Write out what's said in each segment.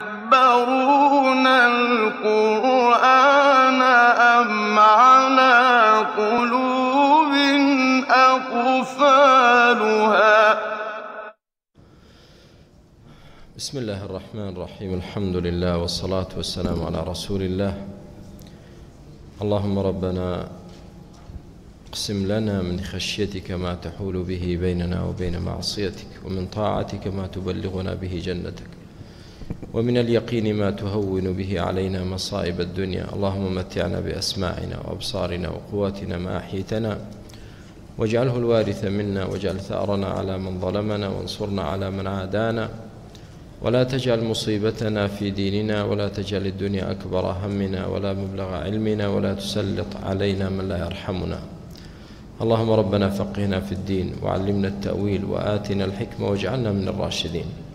يَدَّبَّرُونَ الْقُرْآنَ أَمْ عَلَىٰ قُلُوبٍ أَقْفَالُهَا؟ بسم الله الرحمن الرحيم. الحمد لله والصلاة والسلام على رسول الله. اللهم ربنا اقسم لنا من خشيتك ما تحول به بيننا وبين معصيتك ومن طاعتك ما تبلغنا به جنتك. ومن اليقين ما تهون به علينا مصائب الدنيا. اللهم متعنا بأسماعنا وأبصارنا وقواتنا ما أحيتنا. واجعله الوارث منا واجعل ثأرنا على من ظلمنا وانصرنا على من عادانا. ولا تجعل مصيبتنا في ديننا ولا تجعل الدنيا أكبر همنا ولا مبلغ علمنا ولا تسلط علينا من لا يرحمنا. اللهم ربنا فقهنا في الدين وعلمنا التأويل وآتنا الحكمة واجعلنا من الراشدين.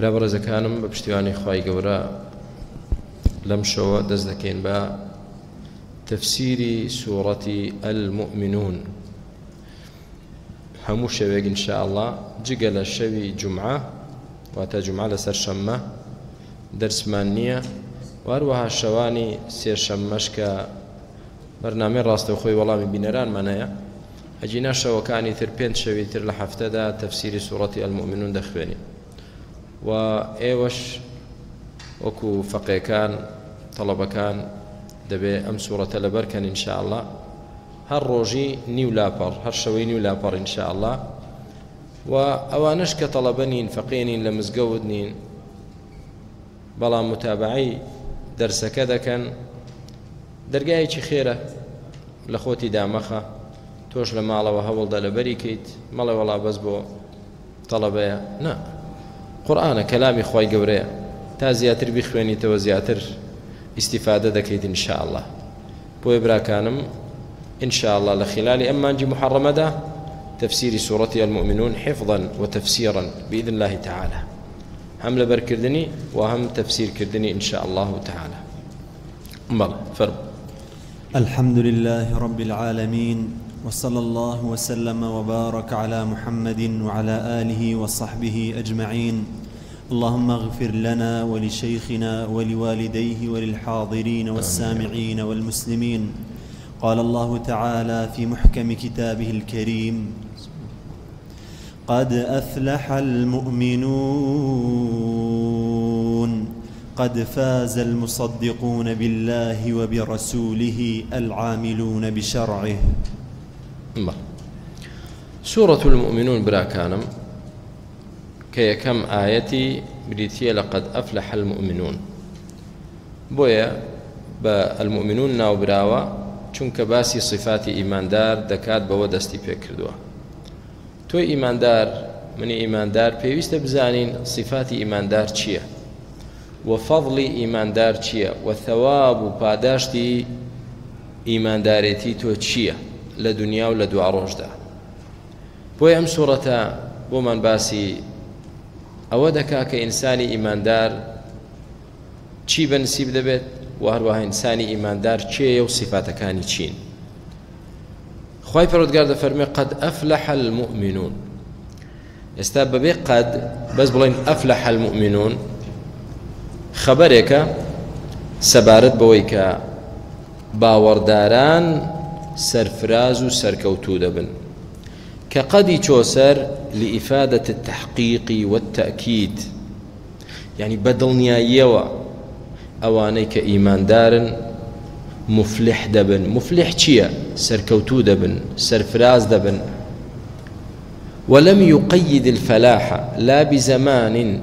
برا بەڕێزەکانم بە پشتیوانی خی گەورە لەم شەوە دەست دەکەین بە تەفسیری سوورەتی ئەلمؤمنون. هەموو شەوێک انشاءله جگە لە شەوی جمعە واتە جمعە لەسەر شەممە دەرسمان نییە. واروەها شەوانی سێشەممەش کە بەرنامەی ڕاستە خۆی وەڵامی بینەرانمانەیە ئەجینا شەوەکانی تر پێنج شەوی تر لە هەفتەدا تەفسیری سوورەتی ئەلمؤمنون دەخوێنین. و ئێوەش وەکو فەقێکان تەڵەبەکان دەبێ ئەم سوورەتە لەبەرکەن ئینشاءله هەر ڕۆژی نیو لاپەڕ هەر شەوەی نیو لاپەڕ ئینشاءله و ئەوانش کە تەڵەبە نین فەقێنین لە مزگەوت نین بەڵام متابعی دەرسەکە دەکەن. دەرگایەکی خێرە لە خۆتی دامەخە. تۆش لە ماڵەوە هەوڵدا لەبەری کەیت مەڵێ وڵا بەس بۆ تەڵەبەیە. نه قورآانە کەلامی خی گەورەیە تا زیاتر بخوێنیتەوە زیاتر ئیسیفادە دەکەیت انشاءله بۆی براکانم انشاءله لە خلالی ئەممانجی محڕەمەدا تفسير سورة المؤمنون حفظا وتفسيرا بإذن الله تعالى. هم لبركردني وهم تفسير كردني إن شاء الله تعالى. بلى فرم. الحمد لله رب العالمين. وصلى الله وسلم وبارك على محمد وعلى آله وصحبه أجمعين. اللهم اغفر لنا ولشيخنا ولوالديه وللحاضرين والسامعين والمسلمين. قال الله تعالى في محكم كتابه الكريم قد أفلح المؤمنون قد فاز المصدقون بالله وبرسوله العاملون بشرعه. سورة المؤمنون برا كانم كي كم آيتي بريتية لقد أفلح المؤمنون. بويا بالمؤمنون ناو براوة چونکە باسی صفاتی ئیماندار دەکات بەوە دەستی پێکردووە تۆ ئیماندار منی ئیماندار پێویستە بزانین صفاتی ئیماندار چییە؟ و فەضلی ئیماندار چییە؟ و ثەواب و پاداشتی ئیماندارێتی تۆ چییە؟ لە دنیا و لە دوا ڕۆژدا بۆی ئەم سوورەتە بۆمان باسی ئەوە دەکا کە ئینسانی ئیماندار چی بەنسیب دەبێت و هەروەها ئینسانی ئیماندار چێە و سیفاتەکانی چین. خی پەرۆتگار دەفەرمێ قەد ئەفلح المؤمنون. ئێستا بەبێ قەد بەس بڵین ئەفلح المؤمنون خەبەرێکە سەبارەت بەوەی کە باوەڕداران سەرفراز و سەرکەوتوو دەبن. کە قەدی لئیفادة التحقيق والتأكيد يعني بەدڵنیاییەوە ئەوانەی کە ئیماندارن مفلح دەبن. مفلح چییە؟ سەرکەوتوو دەبن سەرفراز دەبن. ولم يقيد الفلاح لا بزمان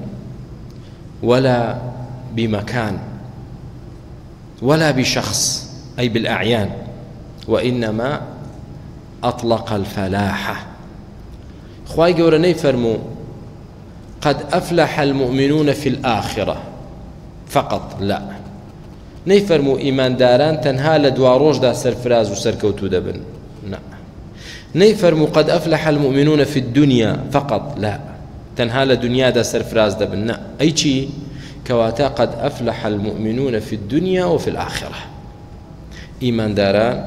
ولا بمكان ولا بشخص أي بالأعيان. وإنما أطلق الفلاح. خواي قورني فرمو قد أفلح المؤمنون في الآخرة. فقط لا. نەیفەرمو ئیمانداران تەنها لە دوا ڕۆژدا سەرفراز و سەرکەوتو دەبن. نەیفەرمو قد أفلح المؤمنون في الدنيا. فقط لا. تەنها لە دنیادا سەرفراز دەبن. نا ئەی چی؟ کەواتە قد أفلح المؤمنون في الدنيا وفي الآخرة. ئیمانداران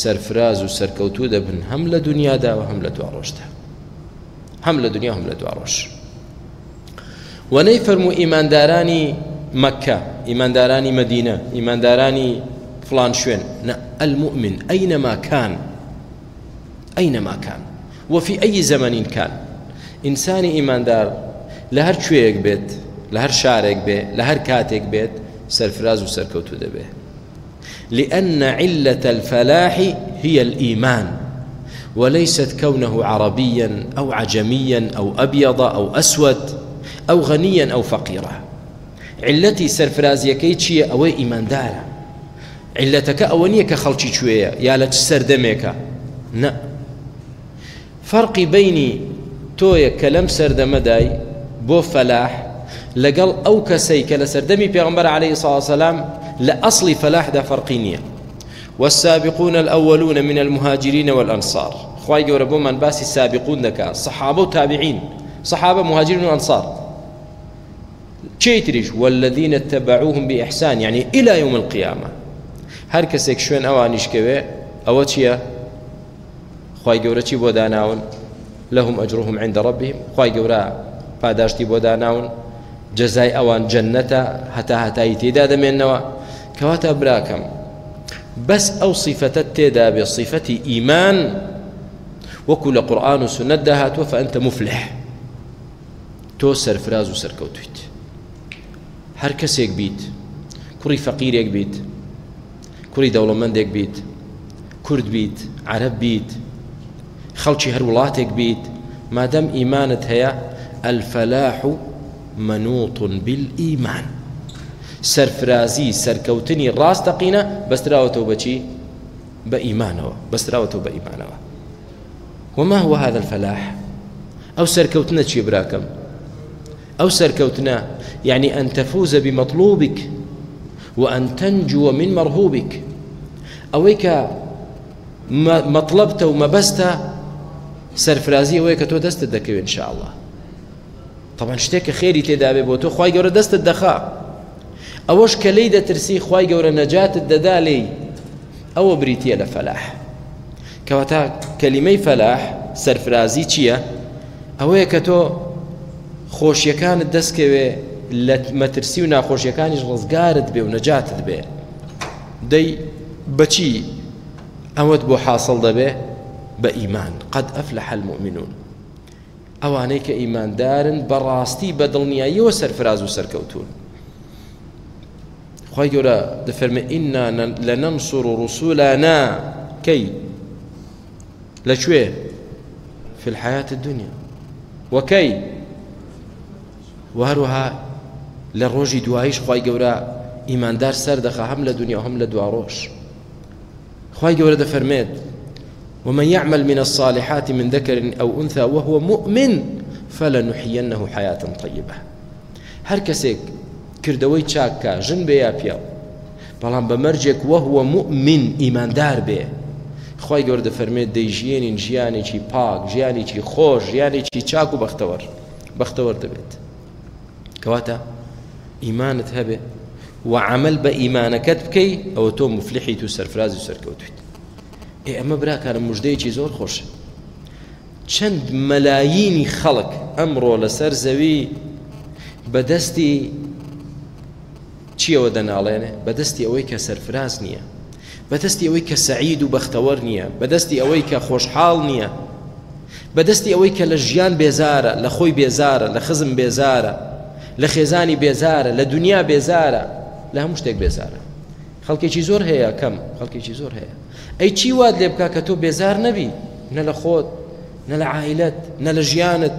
سەرفراز و سەرکەوتو دەبن. هەم لە دنیادا و هەم لە دوا ڕۆژدا هەم لە دنیا هەم لە دوا ڕۆژ و نەیفەرموو ئیماندارانی مەکە ئیماندارانی مدینە ئیماندارانی فلان شوێن. المؤمن أينما كان أينما كان وفي أي زمن كان إنسان ئیماندار لە هەر شوێنێک بێت لە هەر شارێک بێ لە هەر کاتێک بێت سەرفراز و سەرکەوتو دەبێ لأن علة الفلاح هي الإيمان وليست كونه عربيا أو عجميا أو أبيض أو أسود أو غنيا أو فقيرا. علتي سرفرازيكي چییە ئەوەی ئیماندارە علەتەکە ئەوە نییە کە خەڵکی کوێیە یا لە چ سەردەمێکە نە فەرقی بینی تۆیە کە لەم سەردەمەدای بۆ فەلاح لەگەڵ ئەو کەسەی کە لە سەردەمی پێغمبەر عليه لە ئەصلی فەلاحدا فەرقی نییە والسابقون الأولون من المهاجرين والأنصار. خواي جورا بومان باسي سابقون دكا صحابة وتابعين. صحابة مهاجرين وأنصار تريش والذين اتبعوهم بإحسان يعني إلى يوم القيامة هەر کەسێک شوێن ئەوانیشکەوێ ئەوە چییە؟ خی گەورە چی بۆ داناون؟ لەهم عند ربهم. خی گەورە پاداشتی بۆ داناون. جەزای ئەوان جەنەتە هەتا هەتایی تێدا دەمێنەوە کەواتە براکەم بەس ئەو صیفەتە تێدا بێ صیفەتی ئیمان وەکو لە قورآن و سنت داهاتوە فەنتە مفلح تۆ سەرفراز و سەرکەوتویت هەر کەسێک بیت کوڕی فەقیرێک بیت کوڕی دەوڵەمەندێک بیت کورد بیت عرب بیت خەڵکی هەر وڵاتێک بیت مادەم ئیمانت هەیە الفەلاح منوط بالإيمان سەرفرازی سەرکەوتنی ڕاستەقینە بەستراوەتەوە بەچی بە ئیمانەوە بەستراوەتەوە بە ئیمانەوە. وما هو هذا الفلاح؟ ئەو سەرکەوتنە چی براکەم ئەو سەرکەوتنە يعني أن تفوز بمطلوبك وأن تنجو من مرهوبك. أويك مطلبت ومبست سرفرازي أويك تو دست الدكوي إن شاء الله طبعا شتێکە خێری تێدابێ بۆ تۆ خوای گەورە ئەوەش کە لی دەترسی خی گەورە نەجاتت دەدا لێ ئەوە بریتە لە فەلاح. کەواتە کەلیمەی فەلاح سەرفرازی چییە؟ ئەوەیە کە تۆ خۆشیەکانت دەستکەوێ لە مەترسی و ناخۆشیەکانیش ڕزگارت بێ و نەجاتت بێ. دەی بەچی ئەوەت بۆ حاصل دەبێ؟ بە ئیمان. قد ئەفلح المؤمنون. ئەوانەی کە ئیماندارن بەڕاستی بە دڵنیاییەوە سەرفراز و سەرکەوتون خی گەورە دەفەرمە ئیننا لە نەمسوڕ و لەکوێ في الحياة الدنيا وكي وهروها لە ڕۆژی دواییش خی گەورە ئیماندار سەر دەخە هەم لە دنیا هەم لە دواڕۆژ خی گەورە دەفەرمێت ومن يعمل من الصالحات من ذكر أو أنثى وهو مؤمن فلنحيينه حياة طيبة هر کەسێک کردەوەی چاککە ژن بێ یا پیا بەڵام بە مەرجێک وەهوە مؤمن ئیماندار بێ. خی گەوردە فەرمێت دەی ژیێنین ژیانێکی پاک ژیانێکی خۆش ژیانێکی چاک و بەختەوەر بەختەوەر دەبێت. کەواتە؟ ئیمانت هەبێ. وعمل بە ئیمانەکەت بکەی ئەوە تۆ مفلحیت و سەرفرازی و سەرکەوتویت. ئێ ئەمە براکارە مژدەیەکی زۆر خۆشە چەند مەلایینی خەڵک ئەمڕۆ لەسەر زەوی بەدەستی چیەوە دەناڵێنێ؟ بەدەستی ئەوەی کە سەرفراز نییە. بەدەستی ئەوەی کە سەعید و بەختەوەر نییە. بەدەستی ئەوەی کە خۆشحاڵ نییە. بەدەستی ئەوەی کە لە ژیان بێزارە لە خۆی بێزارە لە خزم بێزارە لە خێزانی بێزارە لە دنیا بێزارە لە هەموو شتێک بێزارە. خەڵکێکی زۆر هەیە کەم خەڵکێکی زۆر هەیە. ئەی چی وات لێ بکە کە تۆ بێزار نەبی؟ نە لە خۆت نە لە عیلت نە لە ژیانت.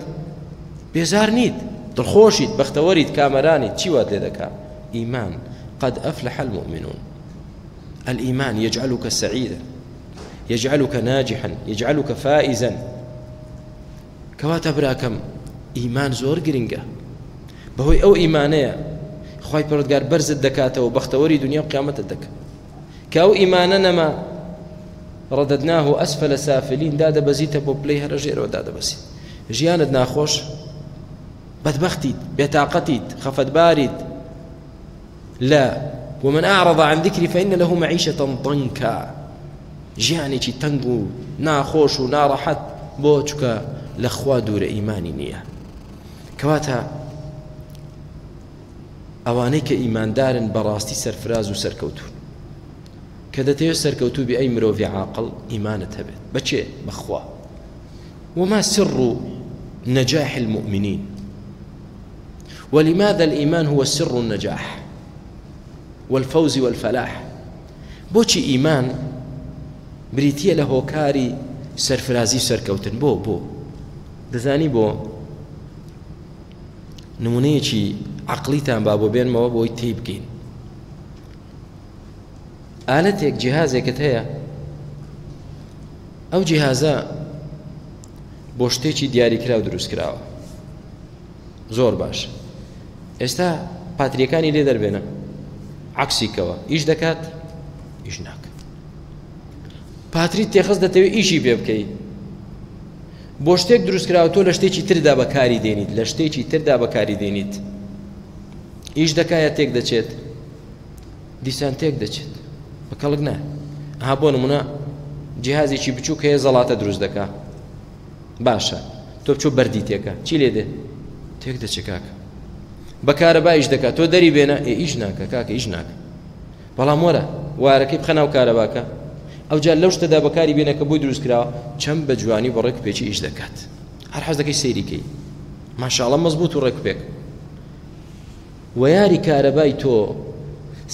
بێزار نیت دڵخۆشیت بەختەوەریت کامەرانیت چی وات لێ دەکا؟ ئیمان قد أفلح المؤمنون. الإيمان يجعلك سعيدا يجعلك ناجحا يجعلك فائزا. کەواتە براکەم ئیمان زۆر گرنگە. بەهۆی ئەو ئیمانەیە خوای پەروەردگار بەرزت دەکاتەوە بەختەوەری دنیا قیامەتە دەکە. کە ئەو ئیمانە نەما ڕدەدناه و ئەسفە لە سافلین دادەبەزیتە بۆ پلی هەرە ژێرەوە دادەبەسی ژیانت ناخۆش بدبختيت بتاقتيت خفتباريت لا. ومن أعرض عن ذكري فإن له معيشة ضنكا. ژیانێکی تەنگ و ناخۆش و ناڕەحەت بۆ چکە لەخوا دوورە ئیمانی نییە. کەواتە ئەوانەی کە ئیماندارن بەڕاستی سەرفراز و سەرکەوتون کە دەتەوێت سەرکەوتوو مرۆڤی عاقل ئیمانت هەبێت. بەچێ بەخوا وما سر نجاح المؤمنين ولماذا الإيمان هو سر النجاح؟ والفوز والفلاح. بۆچی ئیمان بریتە لە هۆکاری سەرفرازی سەرکەوتن؟ بۆ بۆ. دەزانی بۆ نمونەیەکی عقلیتان با بۆ بێنمەوە بۆی تی بکەین ئالەتێک جیهازێکت هەیە؟ ئەو جیهازە بۆ شتێکی دیاریکرا و دروست کراوە. زۆر باش. ئێستا پاتریەکانی لێ دەربێنە. عکسیکەوە. ئیش دەکات؟ ئیش ناکە پاتری تێخست دەتەوێت ئیشی پێ بکەیت. بۆ شتێک دروستکراوە تۆ لە شتێکی تردا بەکاری دێنیت لە شتێکی تردا بەکاری دێنیت. ئیش دەکایە تێک دەچێت. دیسان تێک دەچێت. بە کەڵک نە ها بۆ نمونە جیهازێکی بچووک هەیە زەڵاتە دروست دەکا. باشە. تۆ بچۆ بەردی تێکە. چی لێ دێ؟ تێک دەچێت کاکە بەکارە باش دەکات تۆ دەری بێنە ئێ ئیش ناکە کاکە ئیش ناکە. بەڵام وەرە وارەکەی بخەناو کارەباکە ئەو جار لەو شتەدا بەکاری بێنە کە بۆی دروستکراوە چەند بە جوانی بە ڕێک پێچی ئیش دەکات. هەر حەز دەکەی سەیریکەی ماشاڵە مەزبوط و ڕێک پێک. و یاری کارەبای تۆ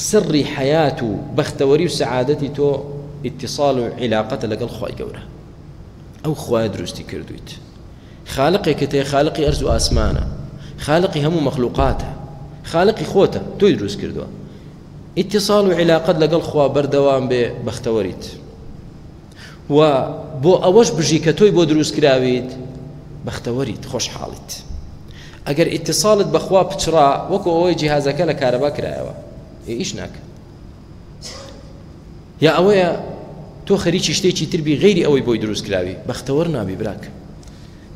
سڕی حیات و بەختەوەری و سەعادەتی تۆ اتصال و علااقەتە لەگەڵ خی گەورە. ئەو خوای دروستی کردویت. خالقێکە تێ خالقی ئەرز و ئاسمانە. خالقی هەموو مەخلوقاتە. خالقی خۆتە تۆی دروست کردووە. اتصال و علاقەت لەگەڵ خوا بەردەوام و بۆ ئەوەش بژی کە تۆی بۆ دروست کراویت بەختەوەریت خۆشحاڵیت ئەگەر اتصالت بەخوا پچرا وەکو ئەوەی جیهازەکە لە کارەبا کرایەوە. ئیش ناکە یا ئەوەیە تۆ خەریکی شتێکی تر بی غیری ئەوەی بۆی دروست کراوی بەختەوەر نابی براکەم.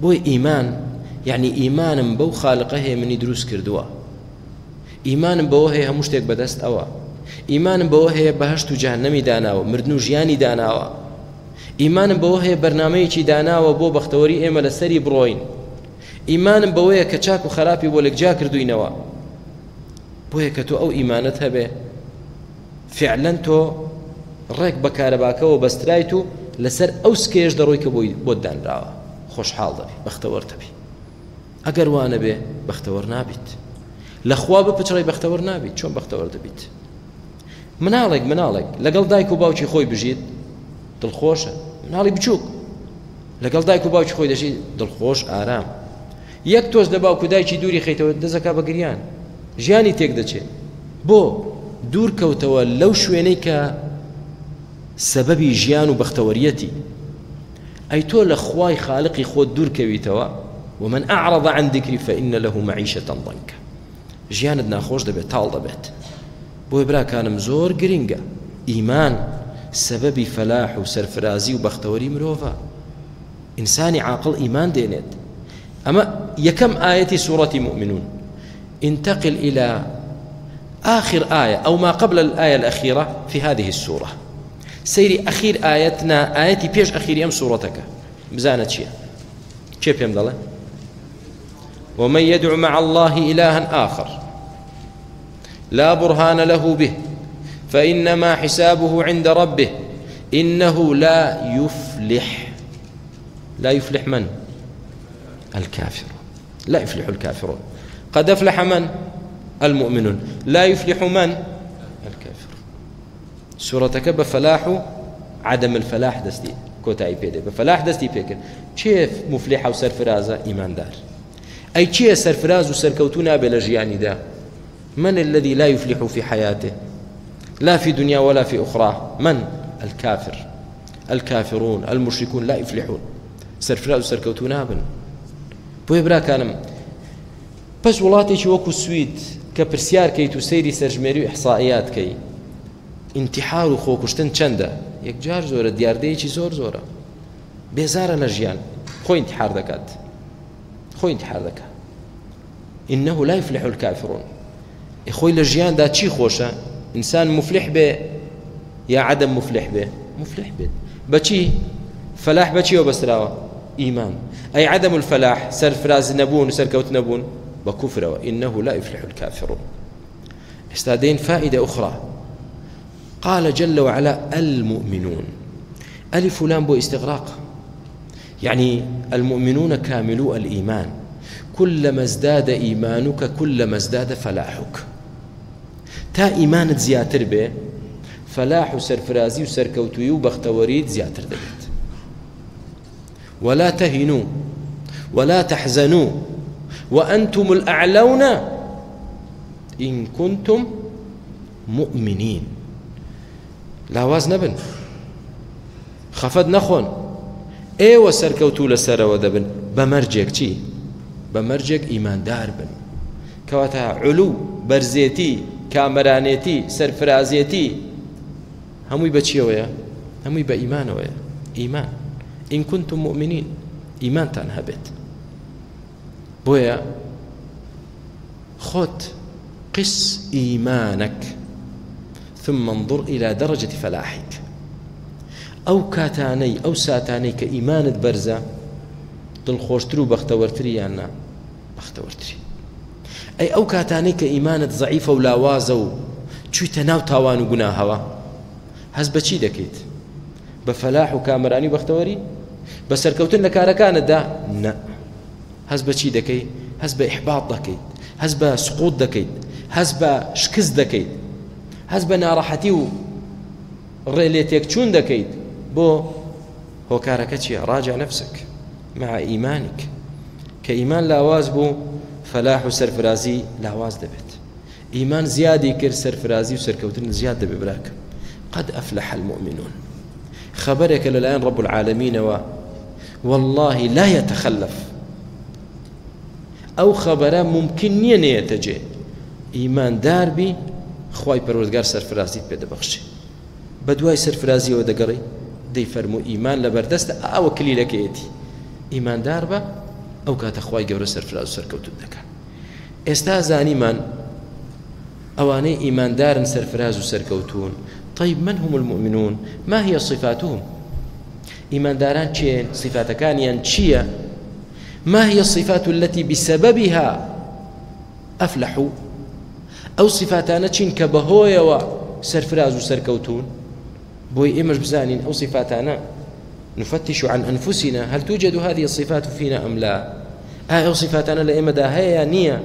بۆی یعنی ئیمانم بەو خاالقە هەیە منی دروست کردووە. ئیمانم بەوە هەیە هەموو شتێک بەدەست ئەوە. ئیمانم بەوە هەیە بەهشت و جاهنەمی داناوە مردن و ژیانی داناوە. ئیمانم بەوە هەیە بەرنمەیەکی داناوە بۆ بەختەوەری ئێمە لە سەری بڕۆین. ئیمانم بەوەیە کە چاک و خراپی بۆ لەکجا کردوینەوە. بۆیە کە تۆ ئەو ئیمانەت هەبێ. فعلەن تۆ ڕێک بەکارەباکەەوە بەسترایت و لەسەر ئەو سکەیش دەڕۆی کە بۆی بۆ دانراوە. خۆشحاڵ دەبی بەختەوەر دەبی ئەگەر وانە بێ بەختەوەر نابیت. لەخوا بپچڕی بەختەوەر نابیت چۆن بەختەوەر دەبیت؟ مناڵێک مناڵێک لەگەڵ دایک و باوکی خۆی بژیت دڵخۆشە. مناڵی بچووک. لەگەڵ دایک و باوکی خۆی دەژی دڵخۆش ئارام. یەک تۆز لە باوکو دایکی دووری خەیتەوە دەزەکا بە گریان. ژیانی تێک دەچێت بۆ دوور کەوتەوە لەو شوێنەی کە سەبەبی ژیان و بەختەوەریەتی. ئەی تۆ لە خوای خالقی خۆت دوورکەویتەوە ومن أعرض عن ذكري فإن له معيشة ضنكا. ژیانت ناخۆش دەبێت تاڵ دەبێت بۆی براکانم زۆر گرنگە ئیمان سەبەبی فەلاح و سەرفرازی و بەختەوەری مرۆڤە ئینسانی عاقل ئیمان دێنێت ئەمە یەکەم ئایەتی سوورەتی مؤمنون انتقل إلى آخر آية أو ما قبل الآية الأخيرة في هذه السورة. سيري أخير آيتنا آيتي بيش أخير يم سورتك. بزانة شيء كيف يمضله ومن يدعو مع الله إلها آخر لا برهان له به فإنما حسابه عند ربه إنه لا يفلح. لا يفلح من؟ الكافر. لا يفلح الكافرون. قد أفلح من؟ المؤمنون. لا يفلح من؟ الكافر. سورة كب فلاح عدم الفلاح دستي. كوتاي بيدي. بفلاح دستي بيك كيف مفلحة وسرفرازة إيمان دار أي كيف سرفراز بلا جياني دا. من الذي لا يفلح في حياته؟ لا في دنيا ولا في أخرى. من؟ الكافر. الكافرون. المشركون. لا يفلحون. سرفراز وسركوتنا بن. بۆی براکانم پس وڵاتێکی وەکو سوید کە پرسیارکەیت و سەیری سەرژمێری و ئەحسائیاتکەی ئینتیحار و خۆکوشتن چەندە یەکجار زۆرە دیاردەیەکی زۆر زۆرە بێزارە لە ژیان خۆی انتحار دەکات خۆی انتحار إنه لا يفلح الكافرون. خۆی لە ژیاندا چی خۆشە ئینسان مفلح بێ یا عدم مفلح بێ مفلح بێت بەچی فلاح بەچیەوە بەسراوە ئیمان. ئەی عدم الفلاح سەرفراز نەبوون سەرکەوتوو نەبوون؟ بە کفر إنه لا يفلح الكافرون. ئێستا دێین فائدة أخرى. قال جل وعلا المؤمنون. ألف لام بۆ استغراق. يعني المؤمنون كاملو الإيمان. كلما ازداد إيمانك كلما ازداد فلاحك. تا إيمانت زياتر به فلاح و سەرفرازی و سەرکەوتوی و زیاتر دەبێت ولا تهنوا ولا تحزنوا وأنتم الأعلون إن كنتم مؤمنين. لاواز نبن. خفد نخون. ئێوە سەرکەوتو لەسەرەوە دەبن. بە مەرجێک چی؟ بە مەرجێک ئیماندار بن. کەواتە علو بەرزێتی کامەرانێتی سەرفرازێتی. هەمووی بەچیەوەیە هەمووی بە ئیمانەوەیە. ئیمان. ئین كنتم مؤمنین ئیمانتان هەبێت. بۆیە؟ خۆت قس إيمانك ثم انظر إلى درجة فلاحك. ئەو کاتانەی ئەو ساتانەی کە ئیمانت بەرزە دڵخۆشتر و بەختەوەرتری یاننا بەختەوەرتری. ئەی ئەو کاتانەی کە ئیمانت زعیفە و لاوازە و چوویتە ناو تاوان و گوناهەوە هەز بەچی دەکەیت؟ بە فەلاح و کامرانی بەختەوەری؟ بە سەرکەوتن لە کارەکانتدا؟ نە. هەز بەچی دەکەیت؟ هەز بە ئیحباط دەکەیت هەز بە سقوت دەکەیت هەز بە شکست دەکەیت هەز بە ناڕەحەتی و ڕێلێتێک چوون دەکەیت. بۆ هۆکارەکە چیە؟ ڕاجع نفسك مع کە ئیمان لاواز بوو فەلاح و سەرفرازی لاواز دەبێت. ئیمان زیادی کرد سەرفرازی و سەرکەوتن زیاد قد أفلح المؤمنون. خبرك للآن رب العالمين و والله لا يتخلف. أو خبره ممكن نییە نەیەتەجێ ئیمان داربی خوای پەروەردگار سەرفرازیت پێ دەبەخشێ. بە دوای سەرفرازیەوە دەگەڕی؟ دەی فەرمو ئیمان لە بەردەستە ئاوە کلیلەکەیەتی ئیماندار بە ئەو کاتە خوای گەورە سەرفراز سەرکەوتون دەکات. ئێستا زانیمان ئەوانەی ئیماندارن سەرفراز و سەرکەوتون طيب من هم المؤمنون ما هي صفاتهم؟ ئیمانداران چین صفاتەکانیان چییە ما هي الصفات التي بسببها؟ أفلحوا. أو صفاتانا چين كبهويا وسرفراز وسركوتون بوي إمش بزانين أو صفاتانا. نفتش عن أنفسنا هل توجد هذه الصفات فينا أم لا؟ آه أو صفاتانا لإما دا هيا نية.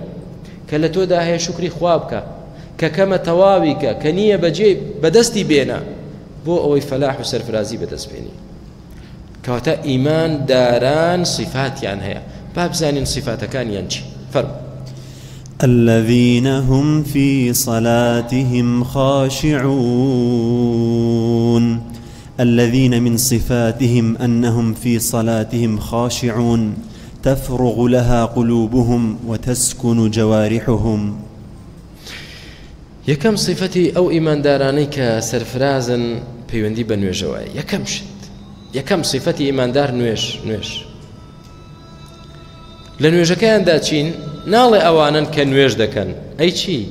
كالتو دا هيا شكري خوابك. کە کەمە تەواویکە کە نییە بەجێ بەدەستی بێنە بۆ ئەوەی فەلاح و سەرفرازی بەدەستبێنی کەواتە ئیمان داران صفاتیان هەیە با بزانین صفاتەکانیان چی فەرم الذين هم في صلاتهم خاشعون. الذين من صفاتهم أنهم في صلاتهم خاشعون. تفرغ لها قلوبهم وتسكن جوارحهم. یەکەم صفەتی ئەو ئیماندارانەی کە سەرفرازن پەیوەندی بە نوێژەوە یەکەم شت یەکەم صفەتی ئیماندار نوێش نوێش لە نوێژەکەیاندا چین ناڵێ ئەوانن کە نوێژ دەکەن. ئەی چی؟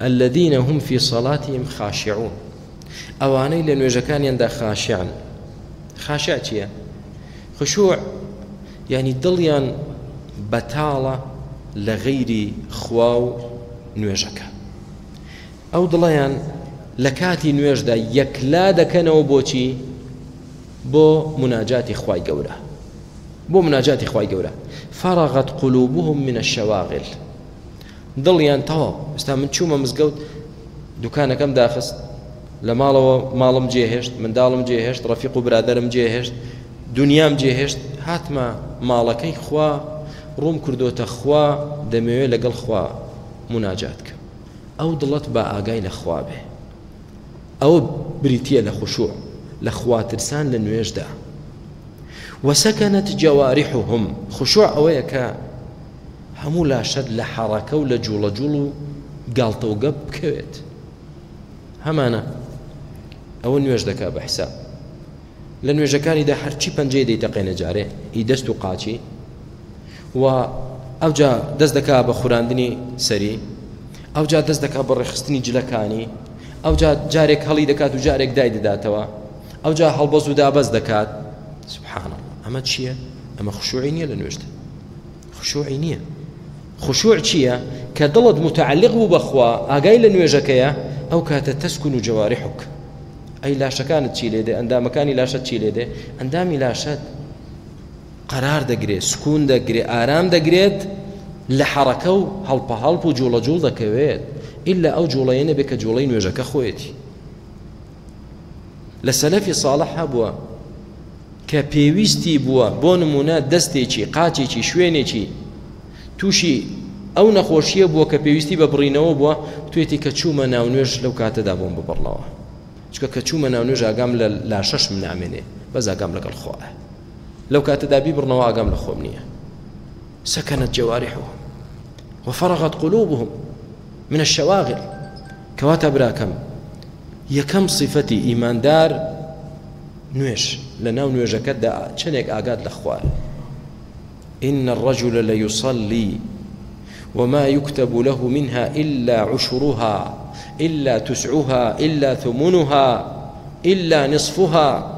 الذين هم في صلاتهم خاشعون. ئەوانەی لە نوێژەکانیاندا خاشعن. خاشع چییە؟ خشوع ینی دڵیان بەتاڵە لە غەیری خوا و نوێژەکە. ئەو دڵیان لە کاتی نوێژدا یەکلا دەکەنەوە بۆچی بۆ مناجاتی خی گەورە. بۆ مناجاتی خی گەورە. فەڕغت قلوبهم من الشەواغل دڵیان تەواو. ئستا من چوومە مزگەوت دوکانەکەم داخست لە ماڵەوە ماڵم جێهێشت منداڵم جێهێشت ڕەفیق و برادرم جێهێشت دنیام جێهێشت هاتمە ماڵەکەی خوا ڕوم کردوتە خوا دەمەوێت لەگەڵ خوا مناجات کە. ئەو دڵت بە ئاگای لە خوا بێ. ئەوە بریتە لە خوشوع لە خواترسان لە نوێژدا. وسكنت جوارحهم. خشوع اويك همو لا شد لحركه ولا جول جول قالت وقب كويت. همانا او نويش دكا بحساب. لە نوێژەکانیدا هەرچی پەنجەی دەیتەقێنە جارێ ئی دەست و قاچی و ئەوجا دەست دەکا بە خوراندنی سەری ئەوجا دەست دەکا بە ڕێخستنی جلەکانی ئەوجا جارێک هەڵی دەکات و جارێک دای دەداتەوە ئەوجا هەڵبەز و دابەز دەکات. سبحانە ئەمە چییە؟ ئەمە خشوعی نییە لە نوێشتە خشوعی نییە خشوع چییە؟ کە دڵت متعلق بوو بەخوا ئاگای لە نوێژەکەیە ئەو کاتە تەسکون و جوارحک ئەی لاشەکانت چی لێدێ ئەندامەکانی لاشت چی لێدێ ئەندامی لاشت قرار دەگرێت سکون دەگرێت ئارام دەگرێت لە حەڕەکە و هەڵپە هەڵپ و جوڵە جوڵ دەکەوێت ئللا ئەو جوڵەیەنە بێ کە جوڵەی نوێژەکە خۆیەتی لە سەلەفی ساڵح هەبووە کە پێویستی بووە بۆ نمونە دەستێکی قاچێکی شوێنێکی. تووشی ئەو نەخۆشیە بووە کە پێویستی بە بڕینەوە بووە توێتی کە چوومە ناونێژ لەو کاتەدا بۆم ببڕنەوە چکە کە چوومە ناونێژ ئاگام لە لاشەش من نامێنێ بەس ئاگام لەگەڵ خۆە لەو کاتەدا بیبڕنەوە ئاگام لە خۆم نییە. سكنت جوارحهم وفرغت قلوبهم من الشواغل. كواتا براكم يكم صفتي إيمان دار نوێش لە ناو نوێژەکەتدا چنێک ئاگات لە خوارد إن الرجل ليصلي وما يكتب له منها إلا عشرها إلا تسعها إلا ثمنها إلا نصفها.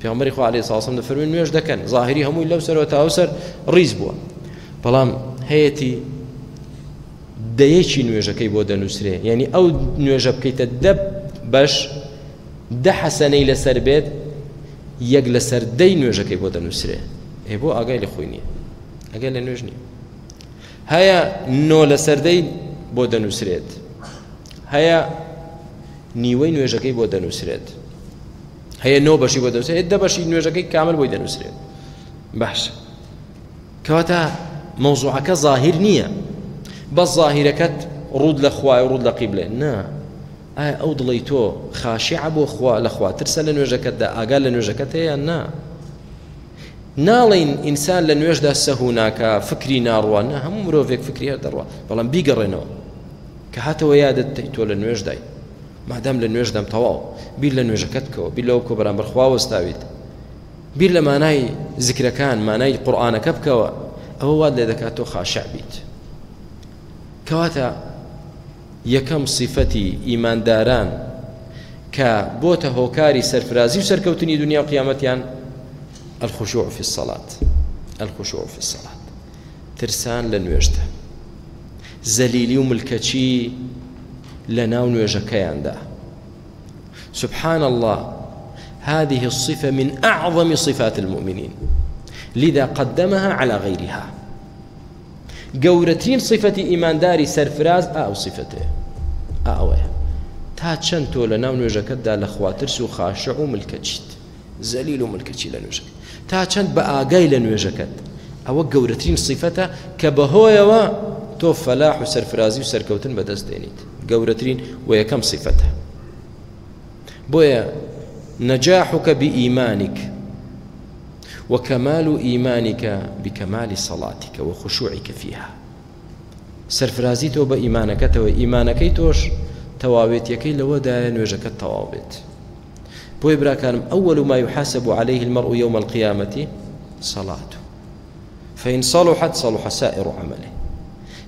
في عمر إخوة عليه الصلاة والسلام فرمين نوێژ دەکەن ظاهری هەمووی لەو سەرەوە تاوسەر ڕیز بووە. بەڵام هەیەی دەیەکی نوێژەکەی بۆ دەنووسرێ ینی ئەو نوێژە بکەیتە دە بەش دە حەسەنەی لەسەر بێت یەک لەسەر دەی نوێژەکەی بۆ دەنووسرێ. ێ بۆ ئاگای لە خۆی نییە. ئەگەر لە نوێژ نییە. هەیە نۆ لە سەردەی بۆ دەنووسرێت. هەیە نیوەی نوێژەکەی بۆ دەنووسرێت. هەیە نۆ بەشی بۆ دەنووسێت دە بەشی نوێژەکەی کامل بۆی دەنووسرێت. باش کەواتە مەوزوعەکە ظاهر نییە. بەس ظاهیرەکەت ڕوود لە خوای ڕوود لە قیبلێ. نا ئایا ئەو دڵی تۆ خاشیع بۆ خوا لە خوا ترسە لە نوێژەکەتدا ئاگا لە نوێژەکەت هەیە نا؟ ناڵین ئینسان لە نوێژدا سەهوو ناکە فکری ناڕوان نە هەموو مرۆڤێک فکری هەر دەڕوە بەڵام بیگەڕێنەوە. کە هاتەوە یادت تۆ لە نوێژدای. مادەم لە نوێژدەم تەواو. بیر لە نوێژەکەتکەوە بیر لەوە کۆ بەرامبەر خواوەستاویت بیر لە مانای زیکرەکان مانای قورآانەکە بکەوە. ئەوە واد لێ دەکات تۆ خاشع بیت. کەواتە یەکەم صفەتی ئیمانداران کە بۆتە هۆکاری سەرفرازی و سەرکەوتنی دنیا و قیامەتیان الخشوع في الصلاة. الخشوع في الصلاة. ترسان لنوێژدە زەلیلی و ملکەچی لە سبحان الله هذه الصفة من أعظم صفات المؤمنين. لذا قدمها على غيرها. گەورەترین صفەتی ئیمانداری سەرفراز ئاو صفەتێ ئاوەیە تا چەند تۆ لە ناو نوێژەکەتدا لە خواترس و خاشە و ملکەچیت زەلیل و ملکەچی لە نوێژەکە؟ تا چەند بە ئاگای لە نوێژەکەت ئەوە گەورەترین صفەتە کە بەهۆیەوە تۆ فەلاح و سەرفرازی و سەرکەوتن بەدەست دێنیت. گەورەترین و یەکەم صفەتە. بۆیە نجاحك بإيمانك وكمال إيمانك بكمال صلاتك وخشوعك فيها. سرفرازي تو بإيمانك تو إيمانك توش تواويت يكي لو دا نوجك التواويت بو كان أول ما يحاسب عليه المرء يوم القيامة صلاته فإن صلحت صلح سائر عمله.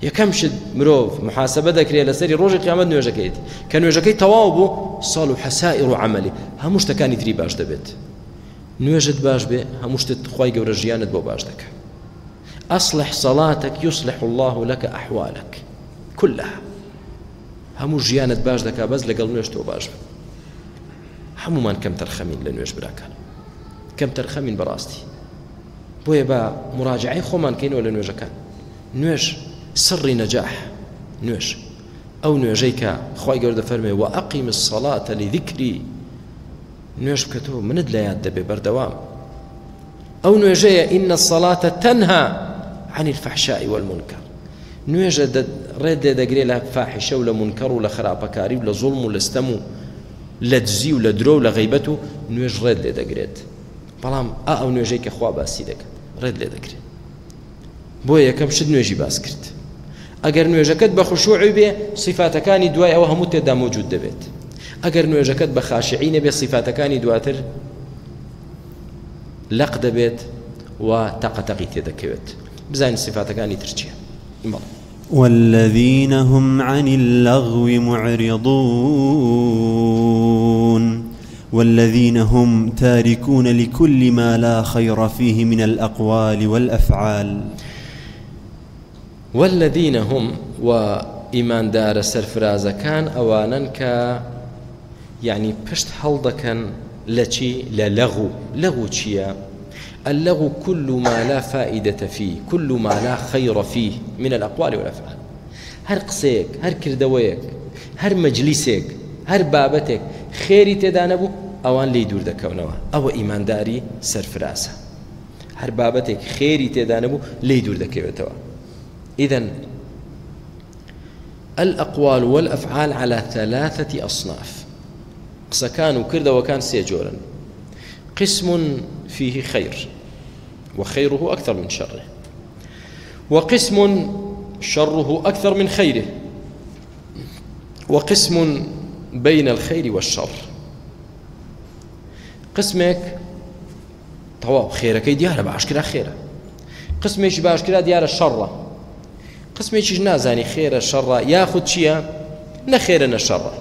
یەکەم شت مرۆڤ محاسبە دەکرێت لەسەری ڕۆژی قیامەت نوێژەکەیت کە نوێژەکەی تەواو بوو ساڵ و حەسائر و عملی هەموو شتەکانی باش دەبێت نوێژت باش بێ هەموو شتت خی گەورە بۆ باش دەکە. أصلح صلاتك يصلح الله لك أحوالك كلها. هەموو ژیانت باش دەکا بەس لەگەڵ نوێش تۆ باش بێت هەمومان کەم تەرخەمین لە نوێش براکان کەم تەرخەمین بەڕاستی. بۆیە بە مراجعی خۆمان کەینەوە لە نوێژەکان. نوێش سڕی نەجاح نوێش. ئەو نوێژەی کە خی گەوردە فەرمێ و ئەقیم سەڵاتە لی بکە تۆ منت لە یاد دەبێ بەردەوام ئەو نوێژەیە إن الصلاة تنهى عن الفحشاء والمنكر. نوێژە ڕێت لێ دەگرێت لە فاحشە و لە منکەر و لە خراپەکاری و لە زوڵم و لەستەم و لە دزی و لە درۆ و لە غیبەت و نوێژ ڕێت لێ دەگرێت. بەڵام ئا ئەو نوێژەی کە خوا باسی دەکەن ڕێت لێ دەگرێت بۆ یەکەم شت نوێژی باس کرد. ئەگەر نوێژەکەت بە خوشوعی بێ صفاتەکانی دوای ئەوە هەموو تێدا موجود دەبێت. ئەگەر نوێژەکەت بە خاشعی نەبێ صفاتەکانی دواتر لەق دەبێت و تەقەتەقی تێدەکەوێت. بزانین صفاتەکانی ترچیە والذين هم عن اللغو معرضون. والذين هم تاركون لكل ما لا خير فيه من الأقوال والأفعال. والذين هم ئیماندارە سەرفرازەکان ئەوانە کە يعني پشت هەڵدەکەن لە چی؟ لە لەغو. لەغو چییە؟ اللغو كل ما لا فائدة فيه كل ما لا خير فيه من الأقوال والأفعال. هر قسيك هر كردويك هر مجلسك هر بابتك خيري تدانبو ئەوان لی دوور دەکەونەوە. ئەوە ئیمانداری سەرفرازە. هەر بابەتێک خێری تێدا نەبوو لی دوور دەکەوێتەوە. إذن الأقوال والأفعال على ثلاثة أصناف. قسەکان و کردەوەکان سێ جۆرن قسم فيه خير وخيره أكثر من شره. وقسم شره أكثر من خيره. وقسم بين الخير والشر. قسمێک تەواو خێرەکەی دیارە باشکرا خێرە قسمێکی باشکرا دیارە شەڕە قسمێکیش نازانی خێرە شەڕە یاخود چییە نەخێرە نەشەڕە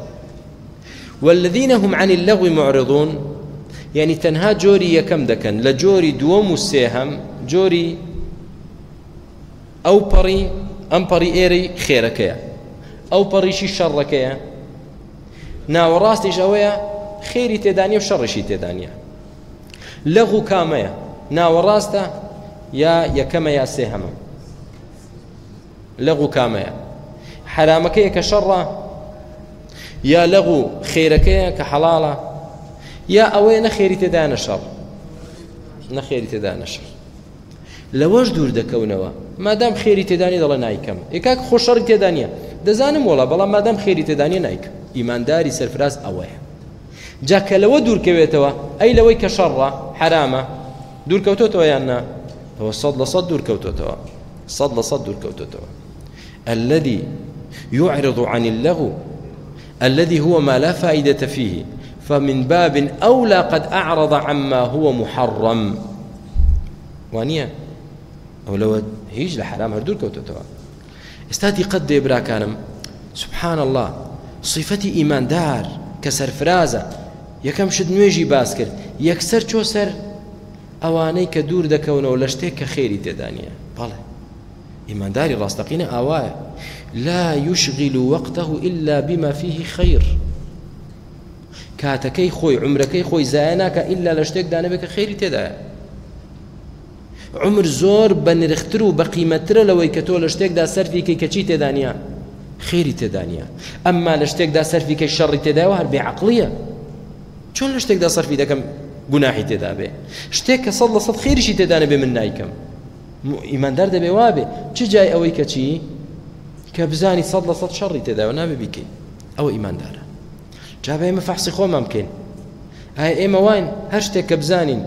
والذين هم عن اللغو معرضون؟ يعني تەنها جۆری یەکەم دەکەن لە جۆری دووەم و سێهەم جۆری ئەو پەڕی ئەم پەڕی ئێرەی خێرەکەیە ئەو پەڕیشی شەڕەکەیە ناوەڕاستیش ئەوەیە خێری تێدانە و شەڕشی تێدانە لەغ و کامەیە ناوەڕاستە یا یەکەمە یا سێ هەمە لەغ و کامەیە حرامەکەیە کە شەڕە یا لەغ و خێرەکەیە کە حەڵاڵە یا ئەوەیە نەخێری تێدانە شەڕ نەخێری تێدانە شەڕ لەوەش دوور دەکەونەوە مادام خێری تێدانی دەڵە نایکەم ئێکاک خۆشەڕی تێدانە دەزانم وڵە بەڵام مادام خێری تێدانی نایکە ئیمانداری سەرفراز ئەوەیە جاکە لەوە دوورکەوێتەوە ئەی لەوەی کە شەڕە حرامە دوورکەوتۆتەوە یان نا. هو صد لصد دور كوتوتوا. صد لصد دور كوتوتوا. الذي يعرض عن اللغو الذي هو ما لا فائدة فيه فمن باب أولى قد أعرض عما هو محرم. وانيا أو لو هيج لحرام هردور كوتوتوا استاتي قد ديبرا كانم. سبحان الله. صفتي إيمان دار. كسر فرازة. یەکەم شت نوێژی باس کرد یەکسەر چۆ سەر ئەوانەی کە دوور دەکەونەوە لە شتێک کە ئیمانداری ڕاستەقینە ئاوایە لا يشغل وقته إلا بما فيه خير. کاتەکەی خۆی عمرەکەی خۆی زایە ناکە ئللا لە شتێک دانەبێت کە خێری عمر زۆر بە نرختر و بە قیمەترە لەوەی کە تۆ لە شتێکدا سەرفیکەی کەچی تێدانە خێری تێدانە ئەمما لە شتێکدا سەرفیکەی شەڕی تێداوە هەر بێعقلیە چۆن لە شتێکدا سەرفی دەکەم گوناحی تێدا بێ شتێک کە سەد لە سەد خێریشی تێدانە بێ ئیماندار دەبێ وابێ چ جای ئەوەی کەچی کە بزانی سەد لە سەد شەڕی تێداوە نابێ بیکەین. ئەوە ئیماندارە جابە ئێمە فەحسی خۆمان بکەین. ئایا ئێمە واین هەر شتێک کە بزانین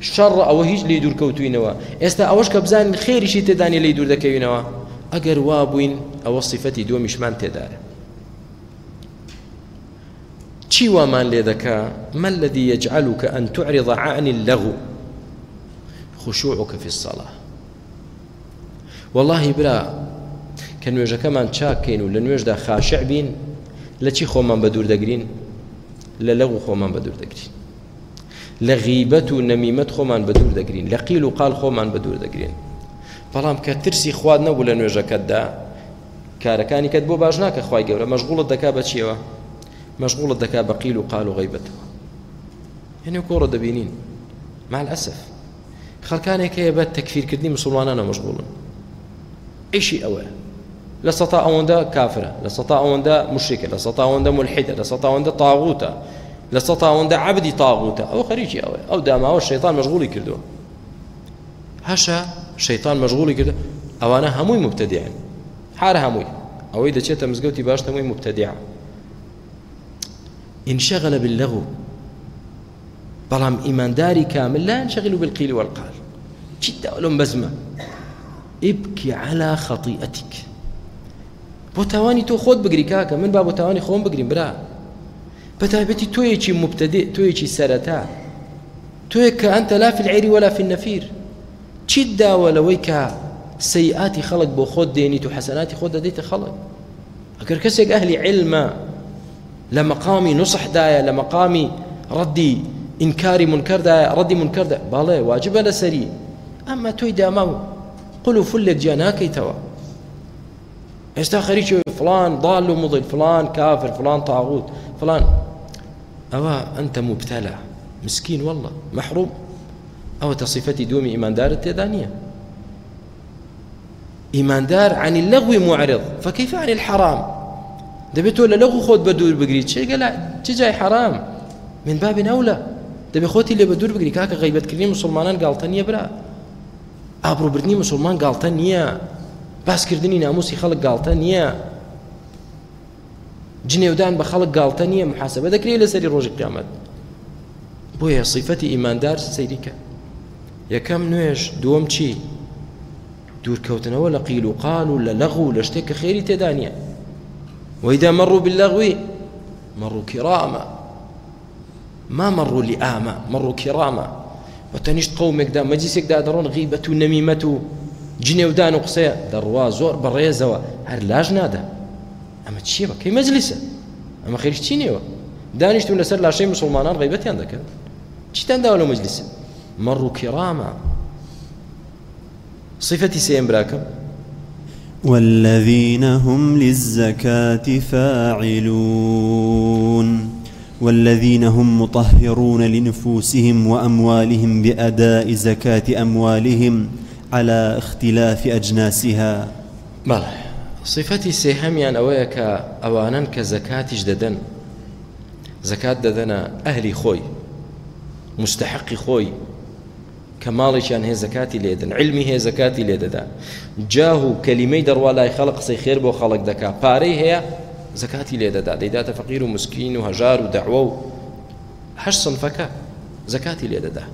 شەڕە ئەوە هیچ لی دوورکەوتوینەوە ئێستا ئەوەش کە بزانین خێریشی تێدا نییە لێی دوور دەکەوینەوە. ئەگەر وا بووین ئەوە صفەتی دووەمیشمان تێدارە. چی وامان الذي يجعلك أن تعرض عن اللغو؟ خشوعك في الصلاة. والله برا کە نوێژەکەمان چاکەین و لە نوێژدا خاشع بین لە چی خۆمان بە دوور دەگرین؟ لە لەغو خۆمان بە دوور دەگرین. لە غیبەت و نەمیمەت خۆمان بە دوور دەگرین. لە قیل و قال خۆمان بە دوور دەگرین. بەڵام کە ترسی خوات نەبوو لە نوێژەکەتدا کارەکانی کەت بۆ باش ناکا خوای گەورە. مەشغوڵت دەکا بە چیەوە؟ مع الأسف خەڵکانێک هەیە عیبادەتی تکفیر کردنی مسلمانانە مشغول أي شيء أول لسطاء وندا كافرة لسطاء وندا مشركة لسطاء وندا ملحدة لسطاء وندا طاغوتة لسطاء وندا عبدي طاغوتة أو خريجي أو أو داما أو الشيطان مشغول كردو هشا شيطان مشغول كردو أو أنا هموي مبتدعين. حار هموي أو إذا شئت مزقوتي باش هموي مبتدعة انشغل باللغو بەڵام ئیمانداری كامل لا ينشغل بالقيل والقال. جدا ولم بزمة. ابكي على خطيئتك. بۆ تاوانی تۆ خۆت بگری کاکە من با بۆ تاوانی خۆم بگرین برا. بەتایبەتی تۆیەکی مبتدێ تۆیەکی سەرەتا. تۆیە کە ئەنتە لا في العير ولا في النفير چیت داوە لەوەی کە سەیئاتی خەڵک بۆ خۆت دێنیت و حەسەناتی خۆت دەدەیتە خەڵک؟ ئەگەر کەسێک ئەهلی علمە لمقامي نصح دايا لمقامي ردي إنكاري منكر دايا ردي منكر دايا بالي واجب لسري أما توي قلوا فلك جاناكي توا. ئێستا خەریکی فلان ضال و مضل فلان كافر فلان طاغوت فلان. ئەوە ئەنتە مبتەلا مسكين والله محروم. أو تصفتي دومي إيمان دار التدانية إيمان دار عن اللغو معرض فكيف عن الحرام؟ دەبێت تۆ لە لەغو خۆت بە دوور بگریت چ جێگە حرام. من باب أولى دەبێت خۆتی لێ بە دوور بگری کاکە غیبەتکردنی مسلمانان گاڵتە نییە برا. ئابروبردنی مسلمان گاڵتە نییە باسکردنی ناموسی خەڵک گاڵتە نییە جنێودان بە خەڵک گاڵتە نییە محاسبە دەکرێت لەسەری ڕۆژی قیامەت بۆیە صیفەتی ئیماندار سەیریکە یەکەم نوێژ دووەم چی دوورکەوتنەوە لە قیل و قال و لە لەغ و لە شتێک کە خێری وإذا مروا باللغو مروا كراما ما مروا لآما مروا كراما وتنشت قومك دا مجلسك دا درون غيبة نميمة. جنێ ودان و قسەیە دەڕوا زۆر بەڕێزەوە هەر لاژ نادە ئەمە چیە بە کەی مەجلیسە ئەمە خێری چی نێوە دانیشتون لەسەر لاشەی مسلمانان غیبەتیان دەکەن چیتان داوە لە مەجلیسە مەڕ و کیڕامە صفەتی سێم براکەم والذين هم للزكاة فاعلون. والذين هم مطهرون لنفوسهم وأموالهم بأداء زكاة أموالهم على اختلاف أجناسها. بەڵێ صفەتی سێهەمیان ئەوەیە کە ئەوانن کە زەکاتیش دەدەن زەکات دەدەنە ئەهلی خۆی مستحقی خۆی کە ماڵێکیان هەیە زەکاتی لێدن علمی هەیە زەکاتی لێ دەدا جاه و کەلیمەی دەڕوا لای خەڵق قسەی خێر بۆ خەڵک دەکا لێ دەدا. دەیداتە فەقیر و مسکین و هەژار و دەعوە سنفەکە زەکاتی لێ دەدا.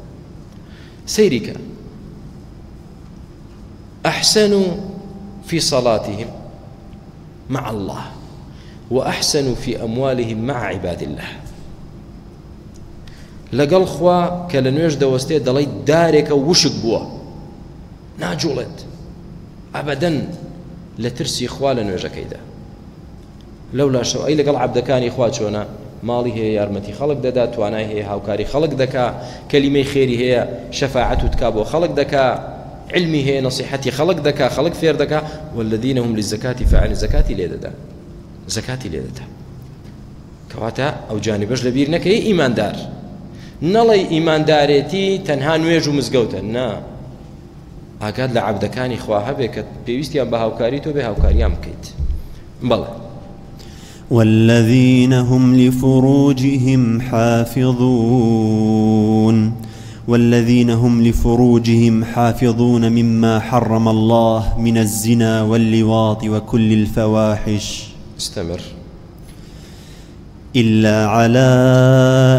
سەیریکە أحسنوا في صلاتهم مع الله وأحسنوا في أموالهم مع عباد الله. لەگەڵ خوا دەوەستێت دەڵی دارێکە وشک بووە. ناجوڵێت. ئەبەدەن لە ترسی خوا لە نوێژەکەیدا. لەو لاشەوە. ئەی لەگەڵ عبدەکانی خوا چۆنە؟ ماڵی هەیە یارمەتی خەڵک دەدا توانای هەیە هاوکاری خەڵک دەکا کەلیمەی خێری هەیە شەفاعەت و تکا بۆ خەڵک دەکا علمی هەیە نصیحەتی خەڵک دەکا خەڵک فێر دەکا والذین هم للزکاتی فعل زکاتی لێ دەدا. زکاتی لێ دەدا. کەواتە ئەو جانبش لەبیر نەکەی ئیماندار. نەڵی ئیماندارێتی تەنها نوێژ و مزگەوتە. نا. ئاگات لە عبدەکانی خوا هەبێ کە پێویستیان بە هاوکاری تۆ بێ هاوکاریان بکەیت. بەڵێ والذين هم لفروجهم حافظون والذين هم لفروجهم حافظون مما حرم الله من الزنا واللواط وكل الفواحش استمر. إلا على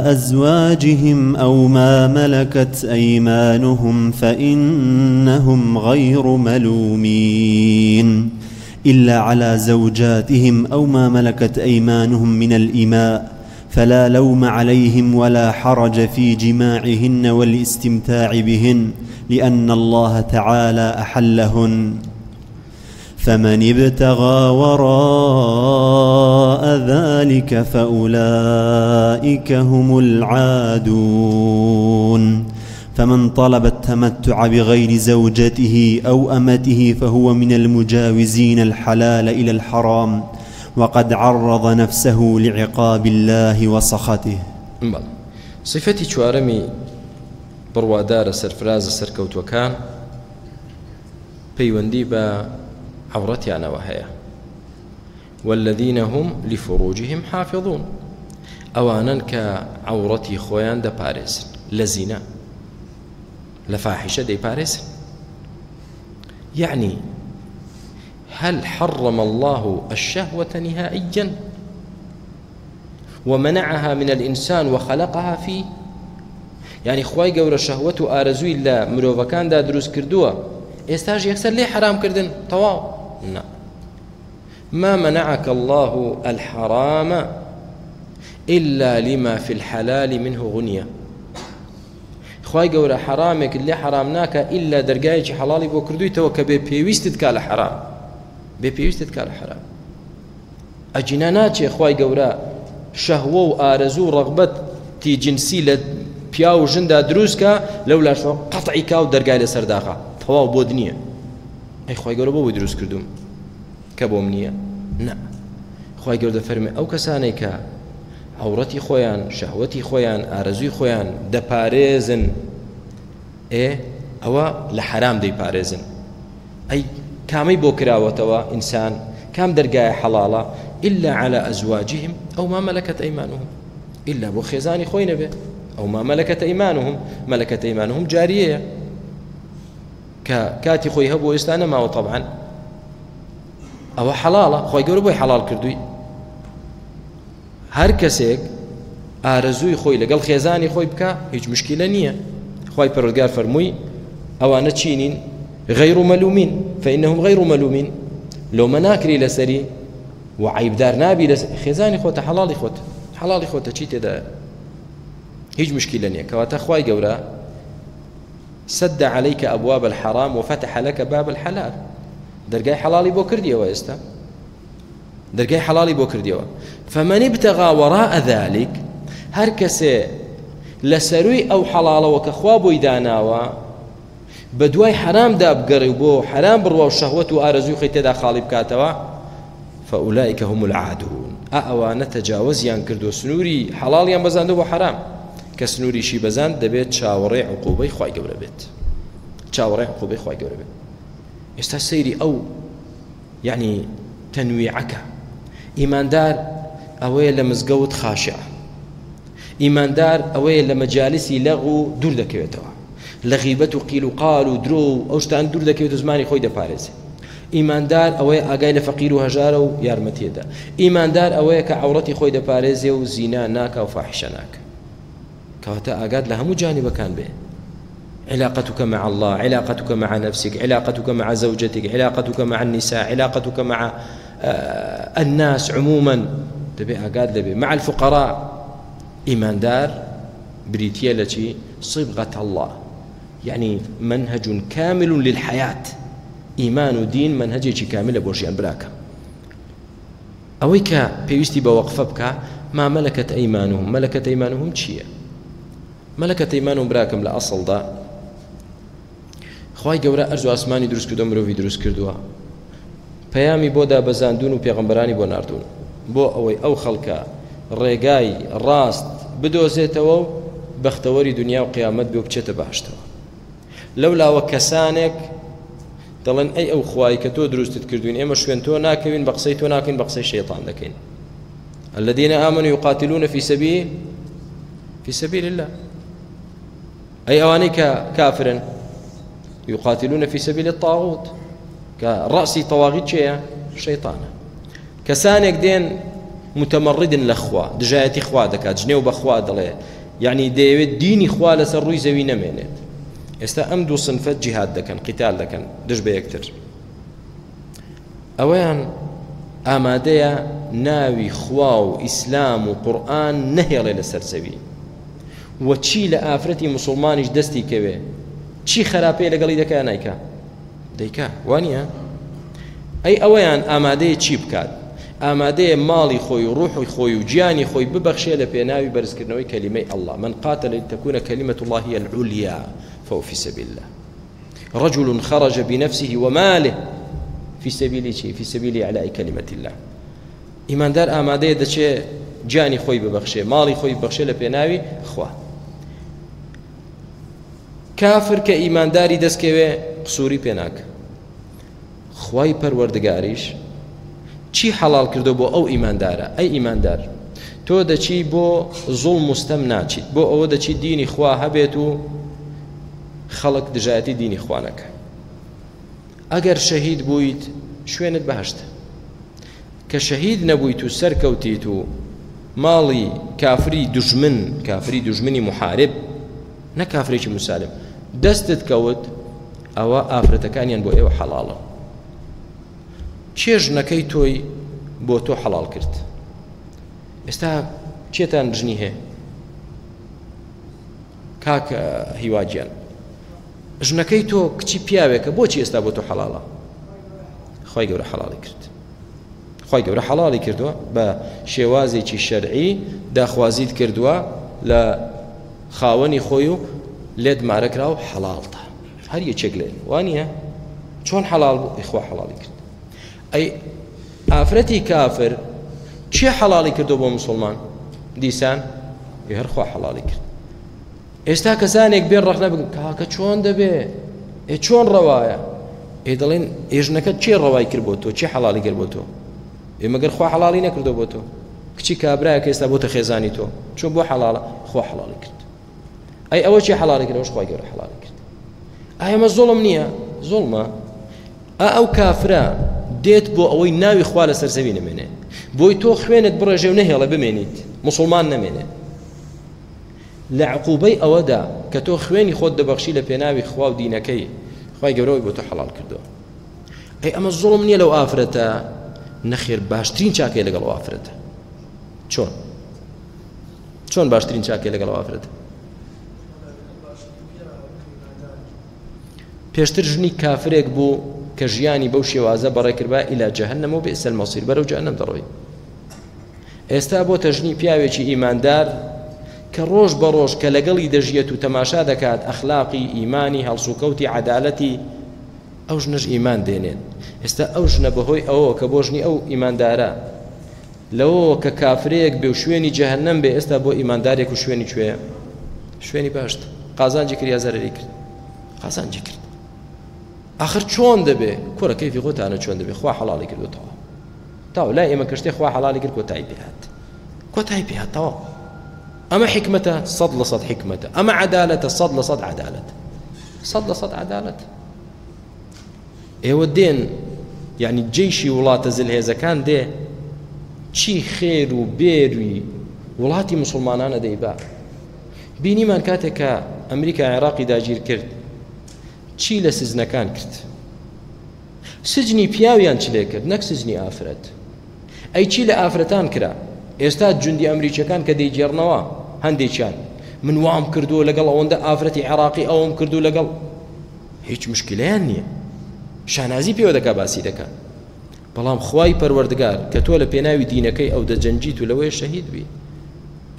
أزواجهم أو ما ملكت أيمانهم فإنهم غير ملومين. إلا على زوجاتهم أو ما ملكت أيمانهم من الإماء فلا لوم عليهم ولا حرج في جماعهن والاستمتاع بهن لأن الله تعالى أحلهن. فمن ابتغى وراء ذلك فأولئك هم العادون. فمن طلب التمتع بغير زوجته أو أمته فهو من المجاوزين الحلال إلى الحرام وقد عرض نفسه لعقاب الله وسخطه. صفەتی چوارەمی بڕوادارە سەرفرازە سەرکەوتوەکان پەیوەندی بە عورەتیانەوە هەیە والذين هم لفروجهم حافظون. ئەوانن کە عورەتی خۆیان دەپارێزن لە لە فاحشە دەیپارێزن يعني هل حرم الله الشهوة نهائيا ومنعها من الإنسان وخلقها فيه؟ يعني خواي گەورە شەهوت و ئارەزووی لە مرۆڤەکاندا دروست کردووە ئێستاژ یەکسەر لێ حرام کردن تەواو نا ما منعك الله الحرام إلا لما في الحلال منه غنية. خی گەورە حرامێک لێ حرام ناکە ئللا دەرگایەکی حەڵی بۆ کردویتەوە کە بێ پێویستت کا لە حرام. بێ پێویستت کا لە حرام. ئەجینا ناچێ خی گەورە شەهوە و ئارەزوو ڕغبەت تی جنسی لە پیا و ژندا دروستکە لەو لاشەوە قەتعی کا و دەرگای لە سەرداخە. تەواو بۆ نییە ئەی خی گەورە بۆ بۆی دروست کردوم؟ کە بۆم نییە؟ نه. خی گەوردە فەرمی ئەو کەسانەی کە هەوڕەتی خۆیان شەهوەتی خۆیان ئارەزوی خۆیان دەپارێزن. ئێ ئەوە لە حرام دەیپارێزن ئەی کامەی بۆ کراوەتەوە ئینسان کام دەرگایە حەڵاڵە إلا على أزواجهم أو ما ملكت أيمانهم. إلا بۆ خێزانی خۆی نەبێ ئەو ما ملكت أيمانهم. ملكت أيمانهم جارية کە کاتی خۆی هەبوو ئێستا نەماوە طبعا. ئەوە حەڵاڵە خۆی گەورە بۆی حەڵال هەر کەسێک ئارەزووی خۆی لەگەڵ خێزانی خۆی بکە هیچ مشکلە نییە. خی پەرۆگار فەرمووی ئەوانە چینین غير ملومين فإنهم غير ملومين لو مناكري لسري وعيبدار نابي لس خزاني خوت حلالي خوت حلالي خوت چی تێدا؟ هیچ مشكلة نییە. کەواتە خی گەورە سد عليك أبواب الحرام وفتح لك باب الحلال. دەرگای حەڵی بۆ کردیەوە ئێستا. دەرگای حەڵی بۆ کردیەوە. فمن ابتغى وراء ذلك هەر کەسێ لە سەروی ئەو حەڵاڵەوە کە خوا بۆی داناوە حرام بڕوە و شەهوت و ئارەزوی خی فأولئك هم العادون. ئەوانە تەجاوزیان کردو سنووری حەڵاڵیان بەزاندە بۆ حرام. کە سنووریشی بەزان دەبێت چاوەڕێ عقوبەی خی گەورە بێت. چاوەڕێ عقوبەی خوای گەورە بێت. ئێستا سەیری ئەو یعنی تەنویعەکە ئیماندار ئەوەیە لە مزگەوت خاشع. ئیماندار ئەوەیە لە مەجالسی لەغو دوور دەکەوێتەوە. لە غیبەت و قیل و قال و درۆ و ئەو شتان دوور دەکەوێت و زمانی خۆی دەپارێزێت ئیماندار ئەوەیە ئاگای لە فەقیر و هەژارە و یارمەتێدا ئیماندار ئەوەیە کە عورەتی خۆی دەپارێزێ و زینا ناکە و علاقتك مع الله علاقتك مع نفسك علاقتك مع زوجتك علاقتك مع النساء علاقتك مع الناس عموما دبي أقاد دبي. مع الفقراء إيمان دار بريتيا التي صبغة الله. يعني منهج كامل للحياة. إيمان ودين منهجي كامل بوشيان براكا أويك بيوستي بوقفبك ما ملكت أيمانهم؟ ملكت أيمانهم ملكت أيمان و براکەم لە ئەسڵدا خوای گەورە ئەرز و ئاسمانی دروست کردو مرۆڤی دروست کردووە پەیامی بۆ دابەزاندون و پێغمبەرانی بۆ نردون بۆ ئەوەی ئەو خەڵکە ڕێگای ڕاست بدۆزێتەوە و بەختەوەری دنیا و قیامەت بێ بچێتە بەهەشتەوە لەو لاوە کەسانێک دەڵێن ئەی ئەو خوای کە تۆ دروستت کردوین ئێمە شوێن تۆ ناکەوین بە قسەی تۆ ناکەین بە قسەی شەیتان دەکەین. الذين آمنوا يقاتلون في سبيل في سبيل الله. أي أوانيك كافرا يقاتلون في سبيل الطاغوت. كرأسي طواغيت شيء شيطانا كسانك دين متمرد لخوا دجايتي خوا دكات جنيو بخوا دڵێ يعني دەیەوێت دینی خوا لەسەر ڕووی زەوی نەمێنێت. ئێستا ئەم دوو سنفەت جیهات دەکەن قیتال دەکەن دش بە یەکتر. ئەوەیان ئامادەیە ناوی خوا و ئیسلام و قورآن نەهێڵێ لەسەر زەوی. وە چی لە ئافرەتی مسلمانیش دەستی کەوێ؟ چی خراپەیە لەگەڵی دەکە نیکە دەیکا وانە ئەی ئەوەیان ئامادەیە چی بکات ئامادەیە ماڵی خۆی و ڕوحی خۆی و گیانی خۆی ببەخشێ لە پێناوی بەرزکردنەوەی کەلیمەی الله. من قاتل تكون كلمة الله هي العليا فهو في سبيل الله. رجل خرج بنفسه وماله. في سبيل شيء في سبيل إعلاء كلمة الله. إيمان دار آمادەیە دەچێ جانی خۆی ببەخشێ ماڵی خۆی بەخشێ لە پێناوی خوا کافر کە ئیمانداری دەستکەوێ قسووری پێناکە خی پەروەردگاریش چی حەڵال کردو بۆ ئەو ئیماندارە؟ ئەی ئیماندار تۆ دەچی بۆ زوڵ مستەم ناچیت بۆ ئەوە دەچی دینی خوا هەبێت و خەڵک دژایەتی دینی خوانەکە. ئەگەر شەهید بوویت شوێنت بەهشتە کە شەهید نەبوویت و سەرکەوتیت و ماڵی کافری دژمن کافری دژمنی محارب نە کافرێکی مسالم دەستت کەوت ئەوە ئافرەتەکانیان بۆ ئێوە حەڵاڵە چێژنەکەی تۆی بۆ تۆ حەڵال کرد. ئێستا چێتان ژنی هەیە؟ کاکە هیواجیان. ژنەکەی تۆ کچی پیاوێکە بۆچی ئێستا بۆ تۆ حەڵاڵە خی گەورە حەڵاڵی کرد. خی گەورە حەڵاڵی کردووە بە شێوازێکی شەرعی داخوازیت کردووە لە خاوەنی خۆی و لێت مارەکرا و حەڵالتە هەر یەکێک لێن. وانە چۆن حەڵال بوو؟ ئیخوا حەڵالی کرد. ئەی ئافرەتی کافر چێ حەڵاڵی کردو بۆ مسلمان؟ دیسان هەرخوا حەڵاڵی کرد. ئێستا کەسانێک بێ ڕخنە بگن کاکە چۆن دەبێ؟ ئێ چۆن ڕەوایە؟ ئێ دەڵێن ئێژنەکە چێ ڕەوای کرد بۆ تۆ؟ چی حەڵالی کرد بۆ تۆ؟ ئێمەگەر خوا حەڵالی نەکردو بۆ تۆ. کچی کابراایە کە ئێستا بۆتە خێزانی تۆ؟ چۆن بۆ حەڵاڵە خۆ حەڵالی کرد. ئەی ئەوە چی حەڵالی کردەوەش خخوای گەورە حەڵالی کرد. ئایمە زۆڵم نییە؟ زۆڵمە. ئەو کافرە دێت بۆ ئەوەی ناوی خوا لە سەرزەوی نمێنێ. بۆی تۆ خوێنت بڕێژێ و نەهێڵە بمێنیت مسلمان نامێنێت لە عقوبەی ئەوەدا کە تۆ خوێنی خۆت دەبەخشی لە پێناوی خوا و دینەکەی خی گەورەوەی بۆ تۆ حەڵال کردو. ئەی ئەمە زۆڵم نییە لەو ئافرەتە نەخێر باشترین چاکەی لەگەڵ ئافرەتە. چۆن؟ چۆن باشترین چاکەی لەگەڵ ئافرەتە؟ پێشتر ژنی کافرێک بوو کە ژیانی بەو شێوازە بەڕێکردبا ئیلا جەهنەم و بێسەل مەسیر بەرەو جەهنەم دەڕۆی. ئێستا بۆ تەژنی پیاوێکی ئیماندار کە ڕۆژ بە ڕۆژ کە لەگەڵی دەژیێت و تەماشا دەکات ئەخلاقی ئیمانی هەڵسوکەوتی عدالەتی ئەو ژنەش ئیمان دێنێن ئێستا ئەو ژنە بەهۆی ئەوە کە بۆ ژنی ئەو ئیماندارە. لەوە کە کافرەیەک بێ و شوێنی جەهنم بێ ئێستا بۆ ئیماندارێک و شوێنی کوێە شوێنی باشت. قازانجی کرد یا زەرری کرد؟ قازانجی کرد. آخر چۆن دەبێ؟ کوڕە کەیفی خۆتانە چۆن دەبێ؟ خوا حەڵالی کردوتەوە تاو لای ئێمە کەشتێ خوا حەڵالی کرد کۆتایی پێهات کۆتایی حکمەتە سەد لە سەد حکمەتە. ئەمە عدالەتە سەد لە سەد عدالەت. سەد لە سەد عدالەت. ئێوە دێن یعنی جێشی وڵاتە زلهێزەکان دێ چی خێر و بێروی وڵاتی مسلمانانە دەیبا؟ بینیمان کاتێک کە ئەمریکا عێراقی داگیر کرد. چی لە سزنەکان کرد؟ سجنی پیاویان چ لێ کرد؟ نەک سزنی ئافرەت. ئەی چی لە ئافرەتان کرا؟ ئێستا جوندی ئەمریکەکان کە دەیجێڕنەوە هەندێکیان من وام کردووە لەگەڵ ئەوەندە ئافرەتی عراقی ئەوم کردو لەگەڵ. هیچ مشکلیان نییە. شانازی پێوە دەکا باسی دەکات بەڵام خی پەروەردگار کە تۆ لە پێناوی دینەکەی ئەو دەجەنجیت و لەوەی شەهید بی.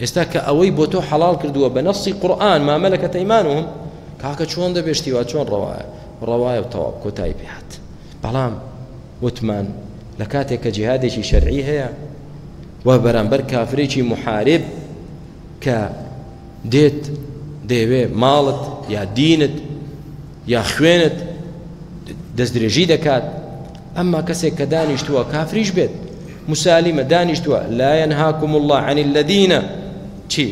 ئێستا کە ئەوەی بۆ تۆ حەڵال کردووە بە نەفسی قورآن مامەلەکە تەیمانهم کاکە چۆن دەبێشتیوا چۆن ڕەوایە ڕەوایە و تەواو کۆتایی پێهات. بەڵام وتمان لە کاتێک کە جیهادێکی شەرعی هەیە و بەرامبەر کافرێکی محارب کە دێت دەیەوێ ماڵت یا دینت یا خوێنت دەست درێژی دەکات. ئەمما کەسێک کە دانیشتووە کافریش بێت. مسالیمە دانیشتووە لا ينهاكم الله عن الذين چی؟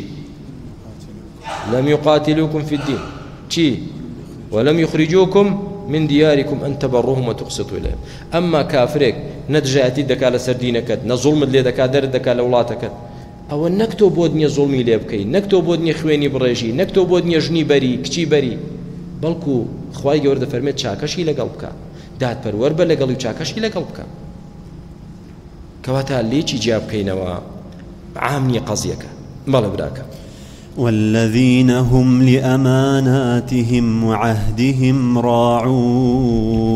لم يقاتلوكم في الدين. چی؟ ولم يخرجوكم من دياركم أن تبروهم وتقسطوا إليهم أما كافرك نتجاتي دكا لسردينكت نظلم اللي دكا درد دكا لولاتكت ئەوە نەکتۆ بۆ نییە زڵمی لێ بکەیت نەکتۆ بۆ نییە خوێنی بڕێژی نەکتۆ بۆ نییە ژنی بەری کچی بەری. بەڵکو خی گەوردە فەرمێت چاکەشی لەگەڵ بکە. دادپەروەەر بە لەگەڵی چاکەشی لەگەڵ بکە. کەواتە لێکی جیا بکەینەوە؟ عامنی قەزیەکە. بەڵە براکە. والذين هم لأماناتهم وعهدهم راعون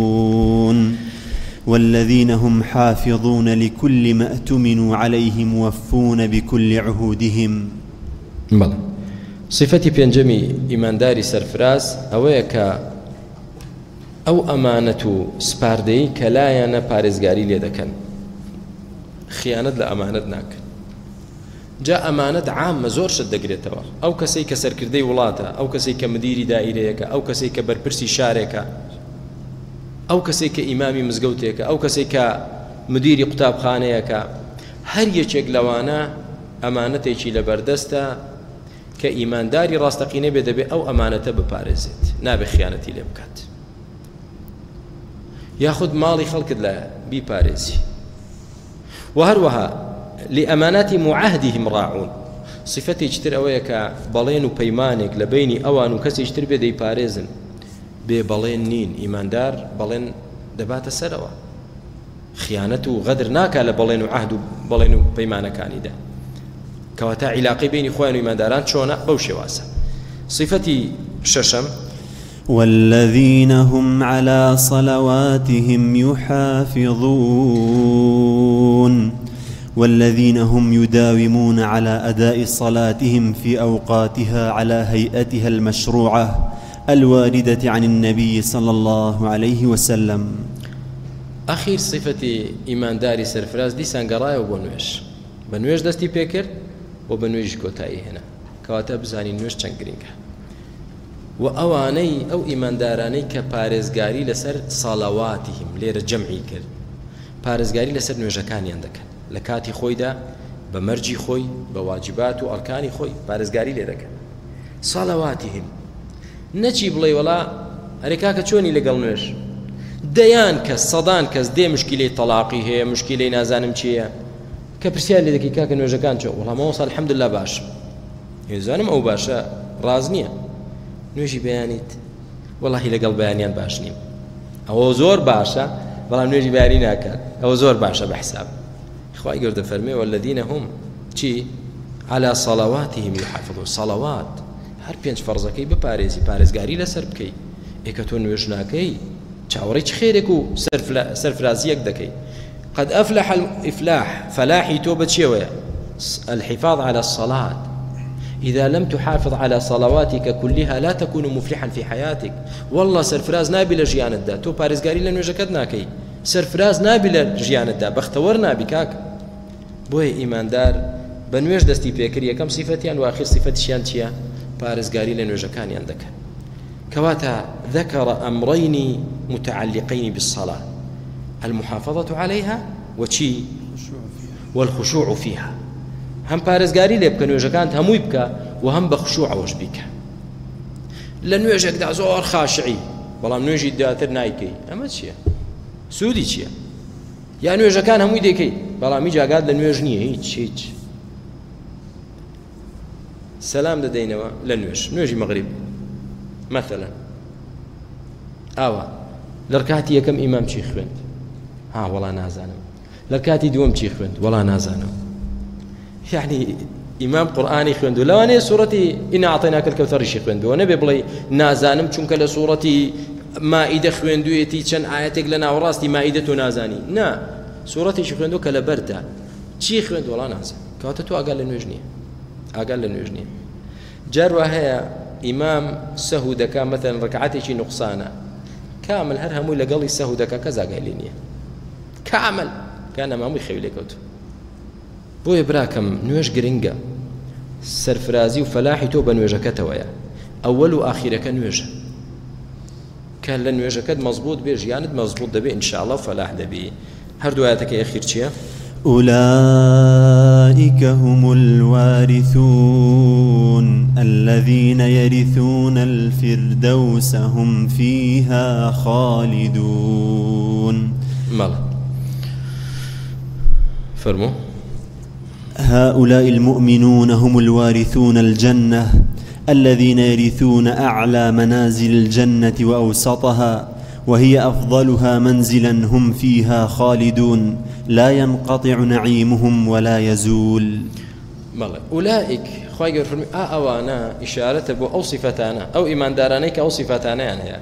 والذين هم حافظون لكل ما اؤتمنوا عليه موفون بكل عهودهم. بلى. صفتي بينجمي إيمانداري سرفراز أويك أو أمانة سباردي كلايانا بارزگاري ليدكن خيانة لأمانة ناكن جا ئەمانەت عامە زۆر شت دەگرێتەوە. ئەو کەسەی کە سەرکردەی وڵاتە ئەو کەسێک کە مدیری دائیرەیەکە ئەو کەسێک کە بەرپرسی شارێکە ئەو کەسێک کە ئیمامی مزگەوتێکە ئەو کەسێک کە مدیری قوتابخانەیەکە هەر یەکێک لەوانە ئەمانەتێکی لە بەردەستە کە ئیمانداری ڕاستەقینە بێ دەبێت ئەو ئەمانەتە بپارێزێت. نابێ خیانەتی لێ بکات. یاخود ماڵی خەڵکت لایە بیپارێزی. و هەروەها لأماناتهم وعهدهم راعون. سیفەتی تر ئەوەیە کە بەڵێن و پەیمانێک لە بەینی ئەوان و کەسی تر بێ دەیپارێزن بێ بەڵێن نین ئیماندار دبات سروا خيانته غدر ناكا لبلين وعهد بلين وبيمانه كان ده كواتا علاقي بين اخوان إيمان داران شونا بوشي واسا. صفتي ششم. والذين هم على صلواتهم يحافظون. والذين هم يداومون على أداء صلاتهم في أوقاتها على هيئتها المشروعة الواردة عن النبي صلى الله عليه وسلم. ئەخیر صفەتی ئیمانداری سەرفراز دیسان گەڕایەوە بۆ نوێش بە نوێش دەستی پێکرد و بە نوێژی کۆتایی هێنا کەواتە بزانی نوێش چەند گرنگە. و ئەوانەی ئەو ئیماندارانەی کە پارێزگاری لەسەر ساڵاواتیهم لێرە جەمعی کرد. پارێزگاری لەسەر نوێژەکانیان دەکەن. لە کاتی خۆیدا بە مەرجی خۆی بە واجبات و ئەرکانی خۆی. پارێزگاری لێ دەکەن. ساڵەواتیهم نەچی بڵێ وڵا ئەرێکاکە چۆنی لەگەڵ نوێش؟ دەیان کەس سەدان کەس دێ مشکلی تەلاقی هەیە مشکلی نازانم چییە؟ کە پرسیار لێ دەکی کاکە نوێژەکان چۆ؟ وڵامەوە ساڵ حەمدللا باش. هێزانم ئەو باشە ڕاز نییە. نوێژی بەیانیت. وەڵی لەگەڵ بەیانیان باش نیم. ئەوە زۆر باشە بەڵام نوێژی باری ناکات ئەوە زۆر باشە بە حساب. خی گەوردە فەرمێ والذینە هم چی؟ على صلواتهم يحافظون. صەلەوات هەر پێنج فەرزەکەی بپارێزی پارێزگاری لەسەر بکەیت ئێکە تۆ نوێژ ناکەی چاوەڕی چ خێرێک و سەرفرازیەک قد أفلح الإفلاح فەلاحی تۆ بە چییە الحفاظ على الصلاة. إذا لم تحافظ على صلواتك كلها لا تكون مفلحا في حياتك. وەڵا سەرفراز نابی لە ژیانتدا تۆ پارێزگاری لە نوێژەکەت ناکەی سەرفراز نابی لە ژیانتدا بەختەوەر نابی کاکە بۆیە ئیماندار بە نوێژ دەستی پێکرد یەکەم سیفەتیان و آخر سیفەتیان چییە؟ پارێزگاری لە نوێژەکانیان دەکەن. کەواتە ذكر أمرين متعلقين بالصلاة. المحافظة عليها و چی والخشوع فيها. هم پارێزگاری لێ بکە نوێژەکان هەمووی بکە و هەم بە خشوعەوەش بیکە. لە نوێژێکدا زۆر خاشعی بەڵام نوێژی دواتر نایکەی. ئەمە چییە؟ سوودی چییە؟ یا نوێژەکان هەمووی دەکەیت بەڵامی جاگات لە نوێژ نییە هیچ هیچ سەسلام دەدەینەوە لە نوێژ نوێژی مەغریب مثلە ئاوە لە کاتی یەکەم ئیمام چی خوێند ها وەڵا نازانم. لە کاتی دووەم چی خوێند وەڵا نازانم. يعني ئیمام قورآانی خوێند و لەوانەیە سوورەتی ئیناعتەناکە کەوتەڕیشی خوێندەوە نەبێ بڵێ نازانم چونکە لە سوورەتی مائیدە خوێندوێتی چەند ئایەتێک لە ناوەڕاستی مائیدە تۆ نازانی. نا سوورەتێکی خوێندو کە لە بەردا. چی خوێند وڵا نازان؟ کەواتە تۆ ئاگات لە نوێژ نییە. ئاگات لە نوێژ نییە. جاری وا هەیە ئیمام سەهو دەکا مەتەن ڕکعاتێکی نقصانە کامل هەر هەمووی لەگەڵی سەهو دەکا کە زاگای لێ نییە. کامل. کانە مامووی خەوی لێکەوتو بۆیە براکەم نوێژ گرنگە. سەرفرازی و فەلاحی تۆ بە نوێژەکەتەوەیە. ئەوەل و ئاخیرەکە نوێژە. کە لە نوێژەکەت مەزبوط بێ ژیانت مەزبوط دەبێ انشاءڵە فەلاح دەبی هەردوایەتەکە یەخیر چییە؟ أولئك هم الوارثون الذين يرثون الفردوس هم فيها خالدون. مالا فرمو. هؤلاء المؤمنون هم الوارثون الجنة. الذين يرثون أعلى منازل الجنة وأوسطها وهي أفضلها منزلا هم فيها خالدون لا ينقطع نعيمهم ولا يزول. بەڵێ ئولائیک خی گەورفرمی ئا ئەوانە ئیشارەتە بۆ ئەو سیفەتانە ئەو ئیماندارانەی کە ئەو سیفەتانیان هەیە.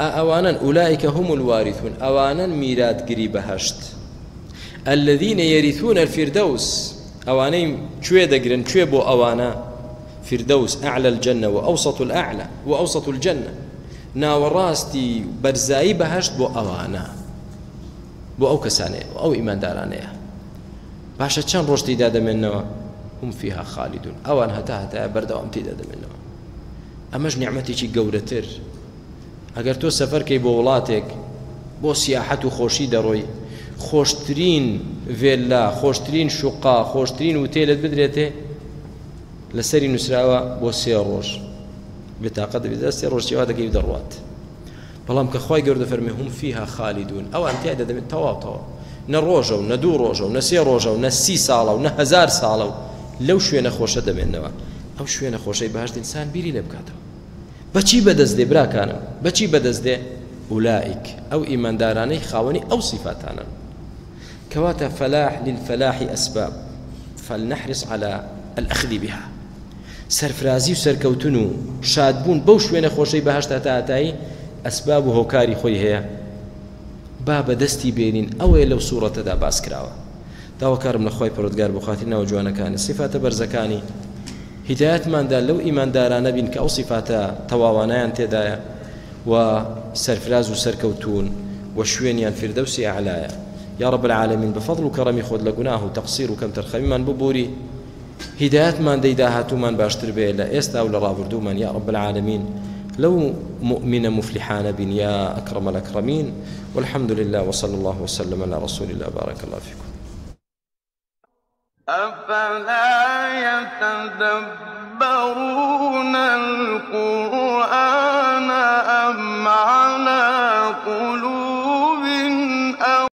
ئا ئەوانن ئولائیکە هم الوارثون ئەوانن میراتگری بەهشت. الذين يرثون الفردوس ئەوانەی کوێ دەگرن کوێ فردەوس ئەعلى الجنة وأوسط الأعلى وأوسط الجنة. ناوەڕاستی بەرزایی بەهشت بۆ ئەوانە بۆ ئەو کەسانەیە ئەو ئیماندارانەیە باشە چەند ڕۆژ تیدا دەمێنەوە هم فيها خالدون. ئەوان هەتا هەتا بەردەوام تێدا دەمێنەوە ئەمەش نیعممەتێکی گەورەتر ئەگەر تۆ سەفەرکەی بۆ وڵاتێک بۆ سیاحەت و خۆشی دەڕۆی خۆشترین ڤێلا خۆشترین شوقا خۆشترین وتێلت بدرێتێ لەسەری نووسراوە بۆ سێ ڕۆژ بتاقە دەبێت سێ ڕۆژیەوە دەگەی دەڕوات بەڵام کە خی هم فيها خالدون. ئەو ئەنتیا دەدەمێت تەواوتەوە نە ڕۆژە و نە دوو ڕۆژە و نە سێ ڕۆژە و نە سی ساڵە و نە هزار ساڵە و لەو شوێنە خۆشە دەمێنەوە ئەو شوێنە خۆشەی باشت ئینسان بیری لێ بکاتەوە بەچی بەدەست دێ براکانم بەچی بەدەست دێ ئولائیک ئەو ئیماندارانەی خاوەنی ئەو سیفاتانن کەواتە فلاح للفلاح أسباب. فلنحرص على الأخذ بها. سەرفرازی و سەرکەوتن و شادبوون بەو شوێنە خۆشەی بەهەشتی هەتاهەتایی ئەسباب و هۆکاری خۆی هەیە. با بەدەستی بێنین ئەوەیە لەو سوورەتەدا باس کراوە. داواکارم لە خۆی پرۆتگار بخاتی ناو جوانەکانی. سیفاتە بەرزەکانی. هیدایەتماندا لەو ئیماندارانە بین کە ئەو سیفاتە تەواوانیان تێدایە و سەرفراز و سەرکەوتون وشوێنیان فردەوسی ئەعلایە. یا رب العالمین بفضل و کەڕەمی خۆت لە گوناه و تەقسیر و کەم هدایتمان دەیدا من باشتر بێ لە ئێستا و لە ڕابردوومان يا رب العالمين. لو مؤمن مفلحان بن يا أكرم الأكرمين والحمد لله وصلى الله وسلم على رسول الله. بارك الله فيكم. أفلا يتدبرون القرآن أم